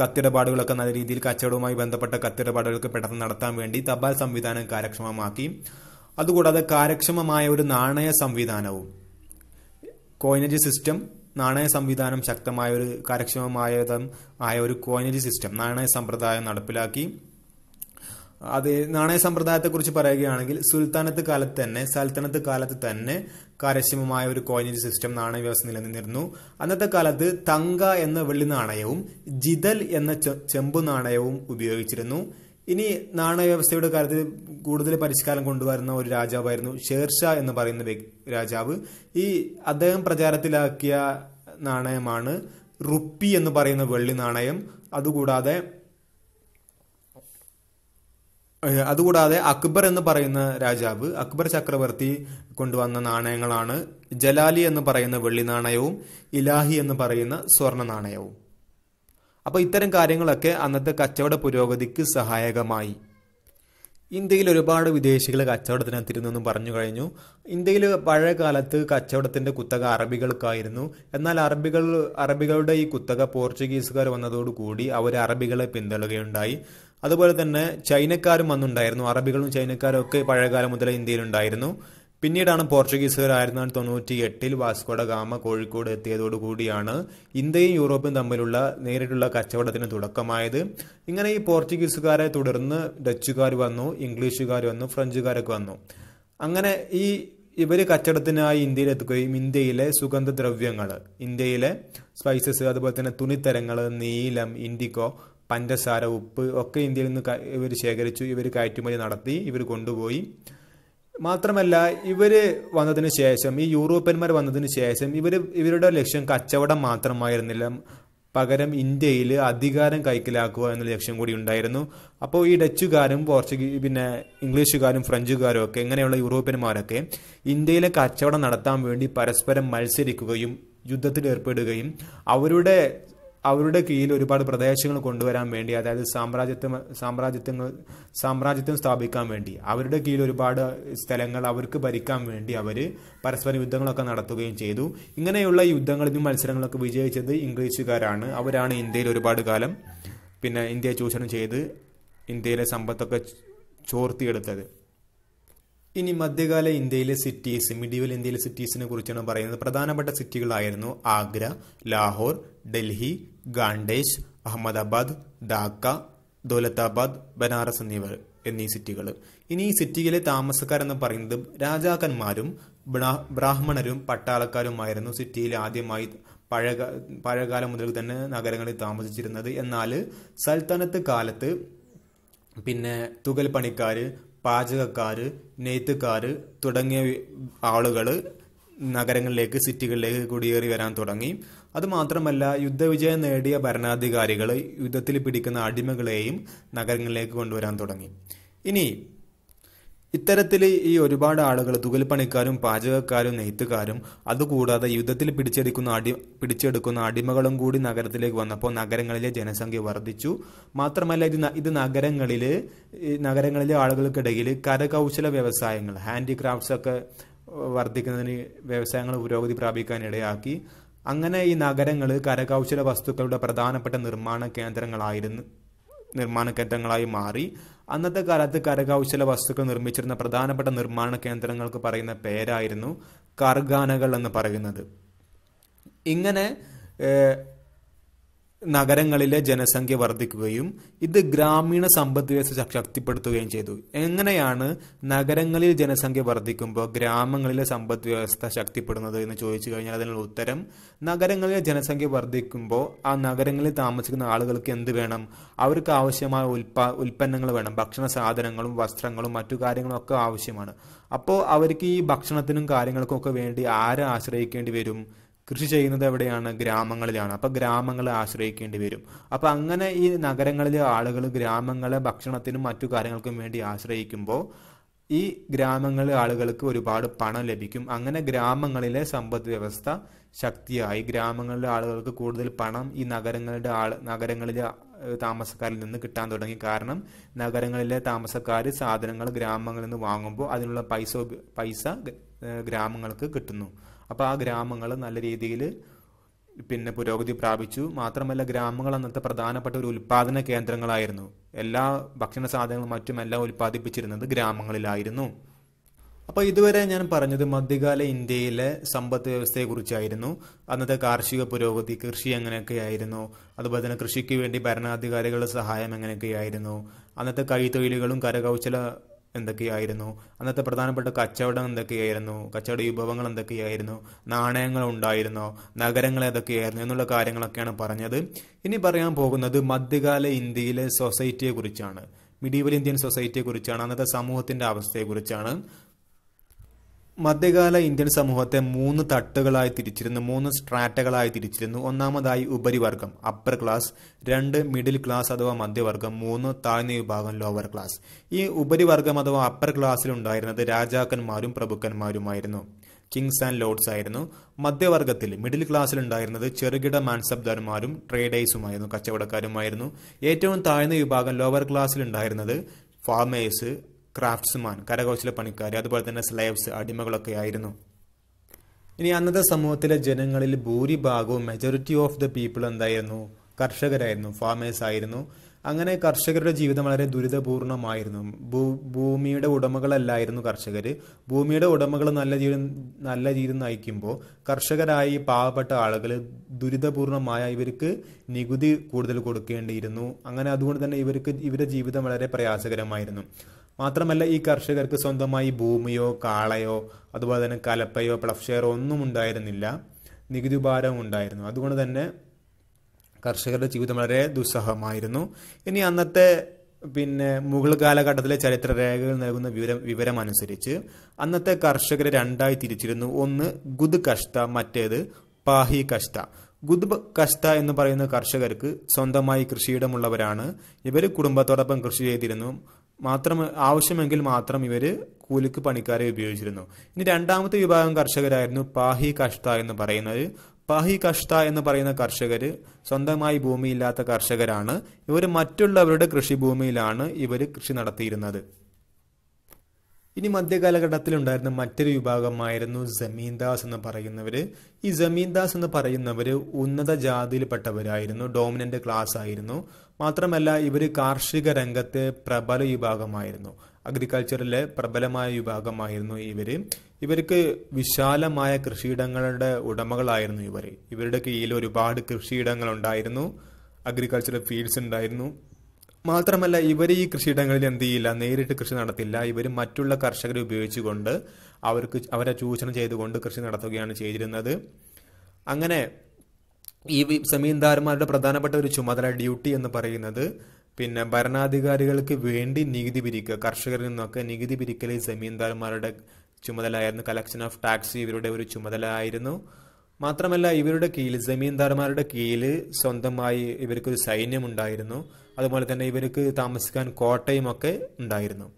കത്തിടപാടുകളൊക്കെ നല്ല രീതിയിൽ കച്ചവടവുമായി ബന്ധപ്പെട്ട കത്തിടപാടുകൾക്ക് പെട്ടെന്ന് നടത്താൻ വേണ്ടി തപാൽ സംവിധാനം കാര്യക്ഷമമാക്കി. അതുകൂടാതെ കാര്യക്ഷമമായ ഒരു നാണയ സംവിധാനവും. കോയിനേജ് സിസ്റ്റം നാണയ സംവിധാനം ശക്തമായ ഒരു കാര്യക്ഷമമായതും ആയ ഒരു കോയിനേജ് സിസ്റ്റം നാണയ സമ്പ്രദായം നടപ്പിലാക്കി. അത് നാണയ സമ്പ്രദായത്തെക്കുറിച്ച് പറയുകയാണെങ്കിൽ സുൽത്താനത്ത് കാലത്ത് തന്നെ സൽത്തനത്ത് കാലത്ത് തന്നെ കാര്യക്ഷമമായ ഒരു കോയിനേജ് സിസ്റ്റം നാണയ വ്യവസ്ഥ നിലനിന്നിരുന്നു. അന്നത്തെ കാലത്ത് തങ്ക എന്ന വെള്ളി നാണയവും ജിതൽ എന്ന ചെമ്പു നാണയവും ഉപയോഗിച്ചിരുന്നു. ഇനി നാണയവ്യവസ്ഥയുടെ കാര്യത്തിൽ കൂടുതൽ പരിഷ്കാരം കൊണ്ടുവരുന്ന ഒരു രാജാവായിരുന്നു ഷേർഷാ എന്ന് പറയുന്ന രാജാവ്. ഈ അദ്ദേഹം പ്രചാരത്തിലാക്കിയ നാണയമാണ് റുപ്പി എന്ന് പറയുന്ന വെള്ളി നാണയം. അതുകൂടാതെ അതുകൂടാതെ അക്ബർ എന്ന് പറയുന്ന രാജാവ് അക്ബർ ചക്രവർത്തി കൊണ്ടുവന്ന നാണയങ്ങളാണ് ജലാലി എന്ന് പറയുന്ന വെള്ളി നാണയവും ഇലാഹി എന്ന് പറയുന്ന സ്വർണ നാണയവും. അപ്പോൾ ഇത്തരം കാര്യങ്ങളൊക്കെ അന്നത്തെ കച്ചവട പുരോഗതിക്ക് സഹായകമായി. ഇന്ത്യയിൽ ഒരുപാട് വിദേശികൾ കച്ചവടത്തിനെത്തിരുന്നെന്നും പറഞ്ഞു കഴിഞ്ഞു. ഇന്ത്യയിൽ പഴയ കാലത്ത് കച്ചവടത്തിന്റെ കുത്തക അറബികൾക്കായിരുന്നു. എന്നാൽ അറബികൾ അറബികളുടെ ഈ കുത്തക പോർച്ചുഗീസുകാർ വന്നതോടുകൂടി അവർ അറബികളെ പിന്തള്ളുകയുണ്ടായി. അതുപോലെ തന്നെ ചൈനക്കാരും അന്നുണ്ടായിരുന്നു അറബികളും ചൈനക്കാരും ഒക്കെ പഴയകാലം മുതലേ ഇന്ത്യയിലുണ്ടായിരുന്നു പിന്നീടാണ് പോർച്ചുഗീസുകാർ ആയിരത്തി തൊള്ളായിരത്തി തൊണ്ണൂറ്റി എട്ടിൽ വാസ്കോഡ ഗാമ കോഴിക്കോട് എത്തിയതോടുകൂടിയാണ് ഇന്ത്യയും യൂറോപ്പും തമ്മിലുള്ള നേരിട്ടുള്ള കച്ചവടത്തിന് തുടക്കമായത്. ഇങ്ങനെ ഈ പോർച്ചുഗീസുകാരെ തുടർന്ന് ഡച്ചുകാർ വന്നു ഇംഗ്ലീഷുകാർ വന്നു ഫ്രഞ്ചുകാരൊക്കെ വന്നു. അങ്ങനെ ഈ ഇവർ കച്ചവടത്തിനായി ഇന്ത്യയിൽ എത്തുകയും ഇന്ത്യയിലെ സുഗന്ധദ്രവ്യങ്ങൾ ഇന്ത്യയിലെ സ്പൈസസ് അതുപോലെ തന്നെ തുണിത്തരങ്ങൾ നീലം ഇൻഡിക്കോ പഞ്ചസാര ഉപ്പ് ഒക്കെ ഇന്ത്യയിൽ നിന്ന് ഇവർ ശേഖരിച്ചു ഇവർ കയറ്റുമതി നടത്തി ഇവർ കൊണ്ടുപോയി. മാത്രമല്ല ഇവർ വന്നതിന് ശേഷം ഈ യൂറോപ്യന്മാർ വന്നതിന് ശേഷം ഇവർ ഇവരുടെ ലക്ഷ്യം കച്ചവടം മാത്രമായിരുന്നില്ല. പകരം ഇന്ത്യയിൽ അധികാരം കൈക്കലാക്കുക എന്ന ലക്ഷ്യം കൂടി ഉണ്ടായിരുന്നു. അപ്പോൾ ഈ ഡച്ചുകാരും പോർച്ചുഗീ പിന്നെ ഇംഗ്ലീഷുകാരും ഫ്രഞ്ചുകാരും ഒക്കെ ഇങ്ങനെയുള്ള യൂറോപ്യന്മാരൊക്കെ ഇന്ത്യയിലെ കച്ചവടം നടത്താൻ വേണ്ടി പരസ്പരം മത്സരിക്കുകയും യുദ്ധത്തിൽ ഏർപ്പെടുകയും അവരുടെ അവരുടെ കീഴിൽ ഒരുപാട് പ്രദേശങ്ങൾ കൊണ്ടുവരാൻ വേണ്ടി അതായത് സാമ്രാജ്യത്വം സാമ്രാജ്യത്വങ്ങൾ സാമ്രാജ്യത്വം സ്ഥാപിക്കാൻ വേണ്ടി അവരുടെ കീഴിൽ ഒരുപാട് സ്ഥലങ്ങൾ അവർക്ക് ഭരിക്കാൻ വേണ്ടി അവർ പരസ്പര യുദ്ധങ്ങളൊക്കെ നടത്തുകയും ചെയ്തു. ഇങ്ങനെയുള്ള യുദ്ധങ്ങളിലും മത്സരങ്ങളൊക്കെ വിജയിച്ചത് ഇംഗ്ലീഷുകാരാണ്. അവരാണ് ഇന്ത്യയിൽ ഒരുപാട് കാലം പിന്നെ ഇന്ത്യയെ ചൂഷണം ചെയ്ത് ഇന്ത്യയിലെ സമ്പത്തൊക്കെ ചോർത്തിയെടുത്തത്. ഇനി മധ്യകാല ഇന്ത്യയിലെ സിറ്റീസ് മിഡീവൽ ഇന്ത്യയിലെ സിറ്റീസിനെ കുറിച്ചാണ് പറയുന്നത്. പ്രധാനപ്പെട്ട സിറ്റികളായിരുന്നു ആഗ്ര ലാഹോർ ഡൽഹി ഗാണ്ടേഷ് അഹമ്മദാബാദ് ധാക്ക ദൗലത്താബാദ് ബനാറസ് എന്നിവ എന്നീ സിറ്റികൾ ഇനി ഈ സിറ്റിയിലെ താമസക്കാരെന്ന് പറയുന്നത് രാജാക്കന്മാരും ബ്രാഹ്മണരും പട്ടാളക്കാരുമായിരുന്നു സിറ്റിയിൽ ആദ്യമായി പഴയ പഴയകാലം മുതൽ തന്നെ നഗരങ്ങളിൽ താമസിച്ചിരുന്നത്. എന്നാൽ സൽത്തനത്ത് കാലത്ത് പിന്നെ തുകൽ പണിക്കാർ പാചകക്കാർ നെയ്ത്തുകാർ തുടങ്ങിയ ആളുകൾ നഗരങ്ങളിലേക്ക് സിറ്റികളിലേക്ക് കുടിയേറി വരാൻ തുടങ്ങി. അതുമാത്രമല്ല യുദ്ധവിജയം നേടിയ ഭരണാധികാരികൾ യുദ്ധത്തിൽ പിടിക്കുന്ന അടിമകളെയും നഗരങ്ങളിലേക്ക് കൊണ്ടുവരാൻ തുടങ്ങി. ഇനി ഇത്തരത്തിൽ ഈ ഒരുപാട് ആളുകൾ തുകൽപ്പണിക്കാരും പാചകക്കാരും നെയ്ത്തുകാരും അതുകൂടാതെ യുദ്ധത്തിൽ പിടിച്ചെടുക്കുന്ന അടി പിടിച്ചെടുക്കുന്ന അടിമകളും കൂടി നഗരത്തിലേക്ക് വന്നപ്പോൾ നഗരങ്ങളിലെ ജനസംഖ്യ വർദ്ധിച്ചു. മാത്രമല്ല ഇത് ഇത് നഗരങ്ങളിൽ നഗരങ്ങളിലെ ആളുകൾക്കിടയിൽ കരകൗശല വ്യവസായങ്ങൾ ഹാൻഡിക്രാഫ്റ്റ്സ് ഒക്കെ വർദ്ധിക്കുന്നതിന് വ്യവസായങ്ങൾ പുരോഗതി പ്രാപിക്കാൻ ഇടയാക്കി അങ്ങനെ ഈ നഗരങ്ങൾ കരകൗശല വസ്തുക്കളുടെ പ്രധാനപ്പെട്ട നിർമ്മാണ കേന്ദ്രങ്ങളായിരുന്നു നിർമ്മാണ കേന്ദ്രങ്ങളായി മാറി. അന്നത്തെ കാലത്ത് കരകൗശല വസ്തുക്കൾ നിർമ്മിച്ചിരുന്ന പ്രധാനപ്പെട്ട നിർമ്മാണ കേന്ദ്രങ്ങൾക്ക് പറയുന്ന പേരായിരുന്നു കർഗാനകൾ എന്ന് പറയുന്നത്. ഇങ്ങനെ നഗരങ്ങളിലെ ജനസംഖ്യ വർദ്ധിക്കുകയും ഇത് ഗ്രാമീണ സമ്പദ് വ്യവസ്ഥ ശക്തിപ്പെടുത്തുകയും ചെയ്തു. എങ്ങനെയാണ് നഗരങ്ങളിൽ ജനസംഖ്യ വർദ്ധിക്കുമ്പോൾ ഗ്രാമങ്ങളിലെ സമ്പദ് വ്യവസ്ഥ ശക്തിപ്പെടുന്നത് എന്ന് ചോദിച്ചു കഴിഞ്ഞാൽ അതിനുള്ള ഉത്തരം നഗരങ്ങളിലെ ജനസംഖ്യ വർദ്ധിക്കുമ്പോൾ ആ നഗരങ്ങളിൽ താമസിക്കുന്ന ആളുകൾക്ക് എന്ത് വേണം? അവർക്ക് ആവശ്യമായ ഉൽപാ ഉൽപ്പന്നങ്ങൾ വേണം ഭക്ഷണ സാധനങ്ങളും വസ്ത്രങ്ങളും മറ്റു കാര്യങ്ങളും ഒക്കെ ആവശ്യമാണ്. അപ്പോൾ അവർക്ക് ഈ ഭക്ഷണത്തിനും കാര്യങ്ങൾക്കും ഒക്കെ വേണ്ടി ആരെ ആശ്രയിക്കേണ്ടി വരും? കൃഷി ചെയ്യുന്നത് എവിടെയാണ്? ഗ്രാമങ്ങളിലാണ്. അപ്പൊ ഗ്രാമങ്ങളെ ആശ്രയിക്കേണ്ടി വരും. അപ്പൊ അങ്ങനെ ഈ നഗരങ്ങളിലെ ആളുകൾ ഗ്രാമങ്ങളെ ഭക്ഷണത്തിനും മറ്റു കാര്യങ്ങൾക്കും വേണ്ടി ആശ്രയിക്കുമ്പോൾ ഈ ഗ്രാമങ്ങളിലെ ആളുകൾക്ക് ഒരുപാട് പണം ലഭിക്കും. അങ്ങനെ ഗ്രാമങ്ങളിലെ സമ്പദ് വ്യവസ്ഥ ശക്തിയായി. ഗ്രാമങ്ങളിലെ ആളുകൾക്ക് കൂടുതൽ പണം ഈ നഗരങ്ങളുടെ ആൾ നഗരങ്ങളിലെ താമസക്കാരിൽ നിന്ന് കിട്ടാൻ തുടങ്ങി. കാരണം നഗരങ്ങളിലെ താമസക്കാർ സാധനങ്ങൾ ഗ്രാമങ്ങളിൽ നിന്ന് വാങ്ങുമ്പോൾ അതിനുള്ള പൈസ പൈസ ഗ്രാമങ്ങൾക്ക് കിട്ടുന്നു. അപ്പോൾ ആ ഗ്രാമങ്ങൾ നല്ല രീതിയിൽ പിന്നെ പുരോഗതി പ്രാപിച്ചു. മാത്രമല്ല ഗ്രാമങ്ങൾ അന്നത്തെ പ്രധാനപ്പെട്ട ഒരു ഉൽപാദന കേന്ദ്രങ്ങളായിരുന്നു. എല്ലാ ഭക്ഷണ സാധനങ്ങളും മറ്റും എല്ലാം ഉൽപ്പാദിപ്പിച്ചിരുന്നത് ഗ്രാമങ്ങളിലായിരുന്നു. അപ്പോൾ ഇതുവരെ ഞാൻ പറഞ്ഞത് മധ്യകാല ഇന്ത്യയിലെ സമ്പദ് വ്യവസ്ഥയെക്കുറിച്ചായിരുന്നു. അന്നത്തെ കാർഷിക പുരോഗതി കൃഷി എങ്ങനെയൊക്കെയായിരുന്നു? അതുപോലെ തന്നെ കൃഷിക്ക് വേണ്ടി ഭരണാധികാരികളുടെ സഹായം എങ്ങനെയൊക്കെയായിരുന്നു? അന്നത്തെ കൈത്തൊഴിലുകളും കരകൗശല എന്തൊക്കെയായിരുന്നു? അന്നത്തെ പ്രധാനപ്പെട്ട കച്ചവടം എന്തൊക്കെയായിരുന്നു? കച്ചവട വിഭവങ്ങൾ എന്തൊക്കെയായിരുന്നു? നാണയങ്ങൾ ഉണ്ടായിരുന്നോ? നഗരങ്ങൾ ഏതൊക്കെയായിരുന്നു? എന്നുള്ള കാര്യങ്ങളൊക്കെയാണ് പറഞ്ഞത്. ഇനി പറയാൻ പോകുന്നത് മധ്യകാല ഇന്ത്യയിലെ സൊസൈറ്റിയെ കുറിച്ചാണ് മിഡീവൽ ഇന്ത്യൻ സൊസൈറ്റിയെ കുറിച്ചാണ് അന്നത്തെ സമൂഹത്തിന്റെ അവസ്ഥയെ കുറിച്ചാണ് മധ്യകാല ഇന്ത്യൻ സമൂഹത്തെ മൂന്ന് തട്ടുകളായി തിരിച്ചിരുന്നു മൂന്ന് സ്ട്രാറ്റകളായി തിരിച്ചിരുന്നു. ഒന്നാമതായി ഉപരിവർഗം അപ്പർ ക്ലാസ് രണ്ട് മിഡിൽ ക്ലാസ് അഥവാ മധ്യവർഗം മൂന്ന് താഴ്ന്ന വിഭാഗം ലോവർ ക്ലാസ് ഈ ഉപരിവർഗം അഥവാ അപ്പർ ക്ലാസ്സിൽ ഉണ്ടായിരുന്നത് രാജാക്കന്മാരും പ്രഭുക്കന്മാരുമായിരുന്നു കിങ്സ് ആൻഡ് ലോർഡ്സ് ആയിരുന്നു. മധ്യവർഗത്തിൽ മിഡിൽ ക്ലാസ്സിൽ ഉണ്ടായിരുന്നത് ചെറുകിട മാൻസബ്ദാർമാരും ട്രേഡേഴ്സുമായിരുന്നു കച്ചവടക്കാരുമായിരുന്നു. ഏറ്റവും താഴ്ന്ന വിഭാഗം ലോവർ ക്ലാസ്സിൽ ഉണ്ടായിരുന്നത് ഫാമേഴ്സ് ക്രാഫ്റ്റ്സ്മാൻ കരകൗശല പണിക്കാർ അതുപോലെ തന്നെ സ്ലേവ്സ് അടിമകളൊക്കെ ആയിരുന്നു. ഇനി അന്നത്തെ സമൂഹത്തിലെ ജനങ്ങളിൽ ഭൂരിഭാഗവും മെജോറിറ്റി ഓഫ് ദ പീപ്പിൾ എന്തായിരുന്നു? കർഷകരായിരുന്നു ഫാമേഴ്സ് ആയിരുന്നു. അങ്ങനെ കർഷകരുടെ ജീവിതം വളരെ ദുരിതപൂർണമായിരുന്നു. ഭൂ ഭൂമിയുടെ ഉടമകളല്ലായിരുന്നു കർഷകർ ഭൂമിയുടെ ഉടമകൾ നല്ല ജീവിതം നല്ല ജീവിതം നയിക്കുമ്പോൾ കർഷകരായി പാവപ്പെട്ട ആളുകൾ ദുരിതപൂർണമായ ഇവർക്ക് നികുതി കൂടുതൽ കൊടുക്കേണ്ടിയിരുന്നു. അങ്ങനെ അതുകൊണ്ട് തന്നെ ഇവർക്ക് ഇവരുടെ ജീവിതം വളരെ പ്രയാസകരമായിരുന്നു. മാത്രമല്ല ഈ കർഷകർക്ക് സ്വന്തമായി ഭൂമിയോ കാളയോ അതുപോലെ തന്നെ കലപ്പയോ പ്ലഫ്ഷെയറോ ഒന്നും ഉണ്ടായിരുന്നില്ല. നികുതി ഭാരവും ഉണ്ടായിരുന്നു. അതുകൊണ്ട് തന്നെ കർഷകരുടെ ജീവിതം വളരെ ദുസ്സഹമായിരുന്നു. ഇനി അന്നത്തെ പിന്നെ മുഗൾ കാലഘട്ടത്തിലെ ചരിത്ര രേഖകൾ നൽകുന്ന വിവരം വിവരം അനുസരിച്ച് അന്നത്തെ കർഷകരെ രണ്ടായി തിരിച്ചിരുന്നു. ഒന്ന് ഗുദ് കഷ്ത മറ്റേത് പാഹി കഷ്ത ഗുദ് കഷ്ത എന്ന് പറയുന്ന കർഷകർക്ക് സ്വന്തമായി കൃഷിയിടമുള്ളവരാണ്. ഇവർ കുടുംബത്തോടൊപ്പം കൃഷി ചെയ്തിരുന്നു. മാത്രം ആവശ്യമെങ്കിൽ മാത്രം ഇവർ കൂലിക്ക് പണിക്കാരെ ഉപയോഗിച്ചിരുന്നു. ഇനി രണ്ടാമത്തെ വിഭാഗം കർഷകരായിരുന്നു പാഹി കഷ്ത എന്ന് പറയുന്നത്. പാഹി കഷ്ത എന്ന് പറയുന്ന കർഷകർ സ്വന്തമായി ഭൂമിയില്ലാത്ത കർഷകരാണ്. ഇവർ മറ്റുള്ളവരുടെ കൃഷിഭൂമിയിലാണ് ഇവർ കൃഷി നടത്തിയിരുന്നത്. ഇനി മധ്യകാലഘട്ടത്തിൽ ഉണ്ടായിരുന്ന മറ്റൊരു വിഭാഗമായിരുന്നു ജമീന്ദാസ് എന്ന് പറയുന്നവര്. ഈ ജമീന്ദാസ് എന്ന് പറയുന്നവര് ഉന്നത ജാതിയിൽപ്പെട്ടവരായിരുന്നു. ഡോമിനന്റ് ക്ലാസ് ആയിരുന്നു. മാത്രമല്ല ഇവർ കാർഷിക രംഗത്തെ പ്രബല വിഭാഗമായിരുന്നു. അഗ്രികൾച്ചറിലെ പ്രബലമായ വിഭാഗമായിരുന്നു ഇവർ. ഇവർക്ക് വിശാലമായ കൃഷിയിടങ്ങളുടെ ഉടമകളായിരുന്നു ഇവർ ഇവരുടെ കീഴിൽ ഒരുപാട് കൃഷിയിടങ്ങൾ ഉണ്ടായിരുന്നു അഗ്രികൾച്ചറൽ ഫീൽഡ്സ് ഉണ്ടായിരുന്നു. മാത്രമല്ല ഇവർ ഈ കൃഷിയിടങ്ങളിൽ എന്ത് ചെയ്യില്ല നേരിട്ട് കൃഷി നടത്തില്ല. ഇവർ മറ്റുള്ള കർഷകരെ ഉപയോഗിച്ചുകൊണ്ട് അവർക്ക് അവരെ ചൂഷണം ചെയ്തുകൊണ്ട് കൃഷി നടത്തുകയാണ് ചെയ്തിരുന്നത്. അങ്ങനെ ഈ സമീന്ദാർമാരുടെ പ്രധാനപ്പെട്ട ഒരു ചുമതല ഡ്യൂട്ടി എന്ന് പറയുന്നത് പിന്നെ ഭരണാധികാരികൾക്ക് വേണ്ടി നികുതി പിരിക്കുക കർഷകരിൽ നിന്നൊക്കെ നികുതി പിരിക്കൽ ജമീന്ദാർമാരുടെ ചുമതലയായിരുന്നു. കളക്ഷൻ ഓഫ് ടാക്സ് ഇവരുടെ ഒരു ചുമതല ആയിരുന്നു. മാത്രമല്ല ഇവരുടെ കീഴിൽ ജമീന്ദാർമാരുടെ കീഴിൽ സ്വന്തമായി ഇവർക്കൊരു സൈന്യം ഉണ്ടായിരുന്നു അതുപോലെ തന്നെ ഇവർക്ക് താമസിക്കാൻ കോട്ടയും ഒക്കെ ഉണ്ടായിരുന്നു.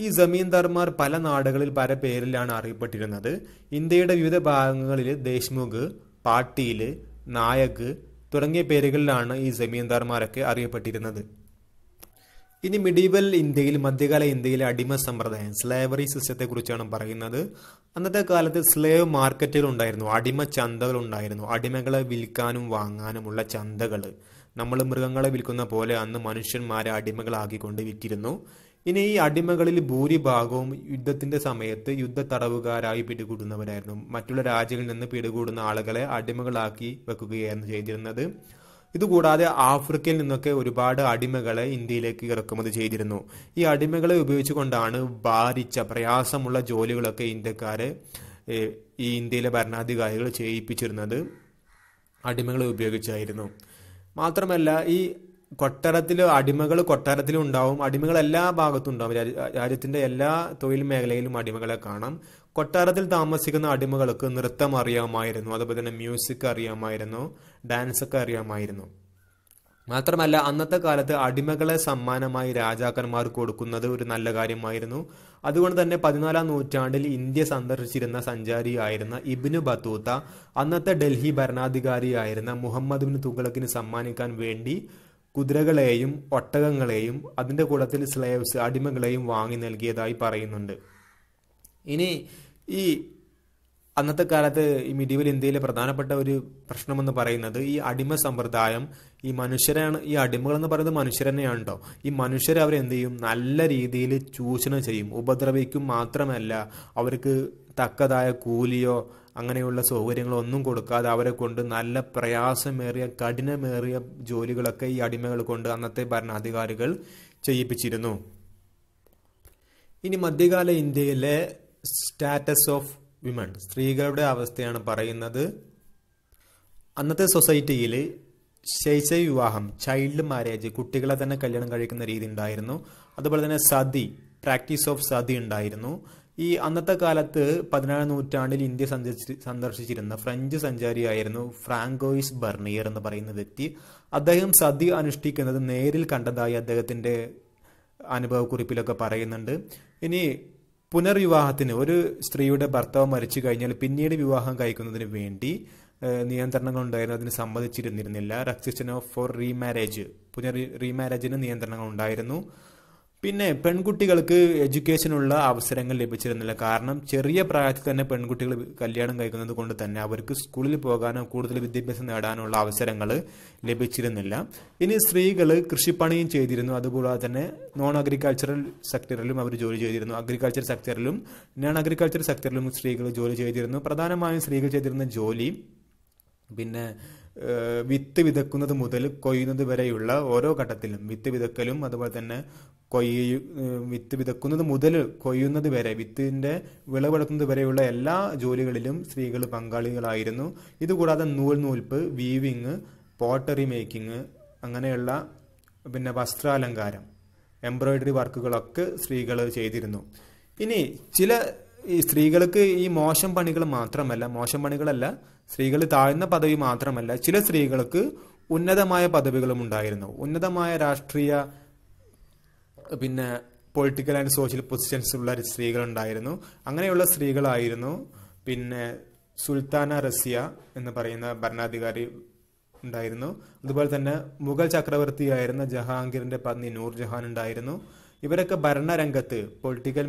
ഈ ജമീന്ദാർമാർ പല നാടുകളിൽ പല പേരിലാണ് അറിയപ്പെട്ടിരുന്നത്. ഇന്ത്യയുടെ വിവിധ ഭാഗങ്ങളിൽ ദേശ്മുഖ് പാട്ടീൽ നായക് തുടങ്ങിയ പേരുകളിലാണ് ഈ ജമീന്ദാർമാരൊക്കെ അറിയപ്പെട്ടിരുന്നത്. ഇനി മിഡീവൽ ഇന്ത്യയിൽ മധ്യകാല ഇന്ത്യയിലെ അടിമ സമ്പ്രദായം സ്ലേവറി സിസ്റ്റത്തെ കുറിച്ചാണ് പറയുന്നത്. അന്നത്തെ കാലത്ത് സ്ലേവ് മാർക്കറ്റുകൾ ഉണ്ടായിരുന്നു. അടിമ ചന്തകൾ ഉണ്ടായിരുന്നു. അടിമകളെ വിൽക്കാനും വാങ്ങാനുമുള്ള ചന്തകൾ നമ്മൾ മൃഗങ്ങളെ വിൽക്കുന്ന പോലെ അന്ന് മനുഷ്യന്മാരെ അടിമകളാക്കിക്കൊണ്ട് വിറ്റിരുന്നു. ഇനി ഈ അടിമകളിൽ ഭൂരിഭാഗവും യുദ്ധത്തിന്റെ സമയത്ത് യുദ്ധ തടവുകാരായി പിടികൂടുന്നവരായിരുന്നു. മറ്റുള്ള രാജ്യങ്ങളിൽ നിന്ന് പിടികൂടുന്ന ആളുകളെ അടിമകളാക്കി വെക്കുകയായിരുന്നു ചെയ്തിരുന്നത്. ഇതുകൂടാതെ ആഫ്രിക്കയിൽ നിന്നൊക്കെ ഒരുപാട് അടിമകളെ ഇന്ത്യയിലേക്ക് ഇറക്കുമതി ചെയ്തിരുന്നു. ഈ അടിമകളെ ഉപയോഗിച്ചുകൊണ്ടാണ് ഭാരിച്ച പ്രയാസമുള്ള ജോലികളൊക്കെ ഇന്ത്യക്കാരെ ഈ ഇന്ത്യയിലെ ഭരണാധികാരികൾ ചെയ്യിപ്പിച്ചിരുന്നത്. അടിമകളെ ഉപയോഗിച്ചായിരുന്നു. മാത്രമല്ല ഈ കൊട്ടാരത്തിൽ അടിമകൾ കൊട്ടാരത്തിലും ഉണ്ടാവും അടിമകൾ എല്ലാ ഭാഗത്തും ഉണ്ടാവും രാജ്യത്തിന്റെ എല്ലാ തൊഴിൽ മേഖലയിലും അടിമകളെ കാണാം. കൊട്ടാരത്തിൽ താമസിക്കുന്ന അടിമകൾക്ക് നൃത്തം അറിയാമായിരുന്നു. അതുപോലെ തന്നെ മ്യൂസിക് അറിയാമായിരുന്നു. ഡാൻസ് ഒക്കെ അറിയാമായിരുന്നു. മാത്രമല്ല അന്നത്തെ കാലത്ത് അടിമകളെ സമ്മാനമായി രാജാക്കന്മാർ കൊടുക്കുന്നത് ഒരു നല്ല കാര്യമായിരുന്നു. അതുകൊണ്ട് തന്നെ പതിനാലാം നൂറ്റാണ്ടിൽ ഇന്ത്യ സന്ദർശിച്ചിരുന്ന സഞ്ചാരിയായിരുന്ന ഇബിനു ബത്തൂത്ത അന്നത്തെ ഡൽഹി ഭരണാധികാരിയായിരുന്ന മുഹമ്മദ് ബിൻ തുഗലക്കിന് സമ്മാനിക്കാൻ വേണ്ടി കുതിരകളെയും ഒട്ടകങ്ങളെയും അതിന്റെ കൂടത്തിൽ സ്ലേവ്സ് അടിമകളെയും വാങ്ങി നൽകിയതായി പറയുന്നുണ്ട്. ഇനി ഈ അന്നത്തെ കാലത്ത് ഈ മിഡീവൽ ഇന്ത്യയിലെ പ്രധാനപ്പെട്ട ഒരു പ്രശ്നമെന്ന് പറയുന്നത് ഈ അടിമ സമ്പ്രദായം ഈ മനുഷ്യരാണ് ഈ അടിമകൾ എന്ന് പറയുന്നത് മനുഷ്യർ തന്നെയാണ് ഈ മനുഷ്യരെ അവരെന്ത് ചെയ്യും? നല്ല രീതിയിൽ ചൂഷണം ചെയ്യും. ഉപദ്രവിക്കും മാത്രമല്ല അവർക്ക് തക്കതായ കൂലിയോ അങ്ങനെയുള്ള സൗകര്യങ്ങളോ ഒന്നും കൊടുക്കാതെ അവരെ കൊണ്ട് നല്ല പ്രയാസമേറിയ കഠിനമേറിയ ജോലികളൊക്കെ ഈ അടിമകൾ കൊണ്ട് അന്നത്തെ ഭരണാധികാരികൾ ചെയ്യിപ്പിച്ചിരുന്നു. ഇനി മധ്യകാല ഇന്ത്യയിലെ സ്റ്റാറ്റസ് ഓഫ് വിമൺ സ്ത്രീകളുടെ അവസ്ഥയാണ് പറയുന്നത്. അന്നത്തെ സൊസൈറ്റിയിൽ ശൈശവ വിവാഹം ചൈൽഡ് മാരേജ് കുട്ടികളെ തന്നെ കല്യാണം കഴിക്കുന്ന രീതി ഉണ്ടായിരുന്നു. അതുപോലെ തന്നെ സതി പ്രാക്ടീസ് ഓഫ് സതി ഉണ്ടായിരുന്നു. ഈ അന്നത്തെ കാലത്ത് പതിനാറാം നൂറ്റാണ്ടിൽ ഇന്ത്യ സന്ദർശിച്ചിരുന്ന ഫ്രഞ്ച് സഞ്ചാരിയായിരുന്നു ഫ്രാങ്കോയിസ് ബർണിയർ എന്ന് പറയുന്ന വ്യക്തി. അദ്ദേഹം സതി അനുഷ്ഠിക്കുന്നത് നേരിൽ കണ്ടതായി അദ്ദേഹത്തിന്റെ അനുഭവക്കുറിപ്പിലൊക്കെ പറയുന്നുണ്ട്. ഇനി പുനർവിവാഹത്തിന് ഒരു സ്ത്രീയുടെ ഭർത്താവ് മരിച്ചു കഴിഞ്ഞാൽ പിന്നീട് വിവാഹം കഴിക്കുന്നതിന് വേണ്ടി നിയന്ത്രണങ്ങൾ ഉണ്ടായിരുന്നു അതിന് സമ്മതിച്ചിരുന്നിരുന്നില്ല. റെസ്ട്രിക്ഷൻ ഓഫ് ഫോർ റീമാരേജ് പുനർ റീമാരേജിന് നിയന്ത്രണങ്ങൾ ഉണ്ടായിരുന്നു പിന്നെ പെൺകുട്ടികൾക്ക് എഡ്യൂക്കേഷനുള്ള അവസരങ്ങൾ ലഭിച്ചിരുന്നില്ല. കാരണം ചെറിയ പ്രായത്തിൽ തന്നെ പെൺകുട്ടികൾ കല്യാണം കഴിക്കുന്നത് കൊണ്ട് തന്നെ അവർക്ക് സ്കൂളിൽ പോകാനോ കൂടുതൽ വിദ്യാഭ്യാസം നേടാനുള്ള അവസരങ്ങൾ ലഭിച്ചിരുന്നില്ല. ഇനി സ്ത്രീകൾ കൃഷിപ്പണിയും ചെയ്തിരുന്നു. അതുകൂടാതെ തന്നെ നോൺ അഗ്രികൾച്ചറൽ സെക്ടറിലും അവർ ജോലി ചെയ്തിരുന്നു. അഗ്രികൾച്ചർ സെക്ടറിലും നോൺ അഗ്രികൾച്ചർ സെക്ടറിലും സ്ത്രീകൾ ജോലി ചെയ്തിരുന്നു. പ്രധാനമായും സ്ത്രീകൾ ചെയ്തിരുന്ന ജോലി പിന്നെ വിത്ത് വിതക്കുന്നത് മുതൽ കൊയ്യുന്നത് വരെയുള്ള ഓരോ ഘട്ടത്തിലും വിത്ത് വിതക്കലും അതുപോലെ തന്നെ കൊയ്യു വിത്ത് വിതക്കുന്നത് മുതൽ കൊയ്യുന്നത് വരെ വിത്തിന്റെ വിളവെടുക്കുന്നത് വരെയുള്ള എല്ലാ ജോലികളിലും സ്ത്രീകൾ പങ്കാളികളായിരുന്നു. ഇതുകൂടാതെ നൂൽ നൂൽപ്പ് വീവിങ് പോട്ടറി മേക്കിംഗ് അങ്ങനെയുള്ള പിന്നെ വസ്ത്രാലങ്കാരം എംബ്രോയിഡറി വർക്കുകളൊക്കെ സ്ത്രീകൾ ചെയ്തിരുന്നു. ഇനി ചില ഈ സ്ത്രീകൾക്ക് ഈ മോശം പണികൾ മാത്രമല്ല മോശം പണികളല്ല സ്ത്രീകൾ താഴ്ന്ന പദവി മാത്രമല്ല ചില സ്ത്രീകൾക്ക് ഉന്നതമായ പദവികളും ഉണ്ടായിരുന്നു. ഉന്നതമായ രാഷ്ട്രീയ പിന്നെ പൊളിറ്റിക്കൽ ആൻഡ് സോഷ്യൽ പൊസിഷൻസ് ഉള്ള സ്ത്രീകൾ ഉണ്ടായിരുന്നു അങ്ങനെയുള്ള സ്ത്രീകളായിരുന്നു. പിന്നെ സുൽത്താന റസിയ എന്ന് പറയുന്ന ഭരണാധികാരി ഉണ്ടായിരുന്നു. അതുപോലെ തന്നെ മുഗൾ ചക്രവർത്തിയായിരുന്ന ജഹാംഗീറിന്റെ പത്നി നൂർജഹാൻ ഉണ്ടായിരുന്നു. ഇവരൊക്കെ ഭരണരംഗത്ത് പൊളിറ്റിക്കൽ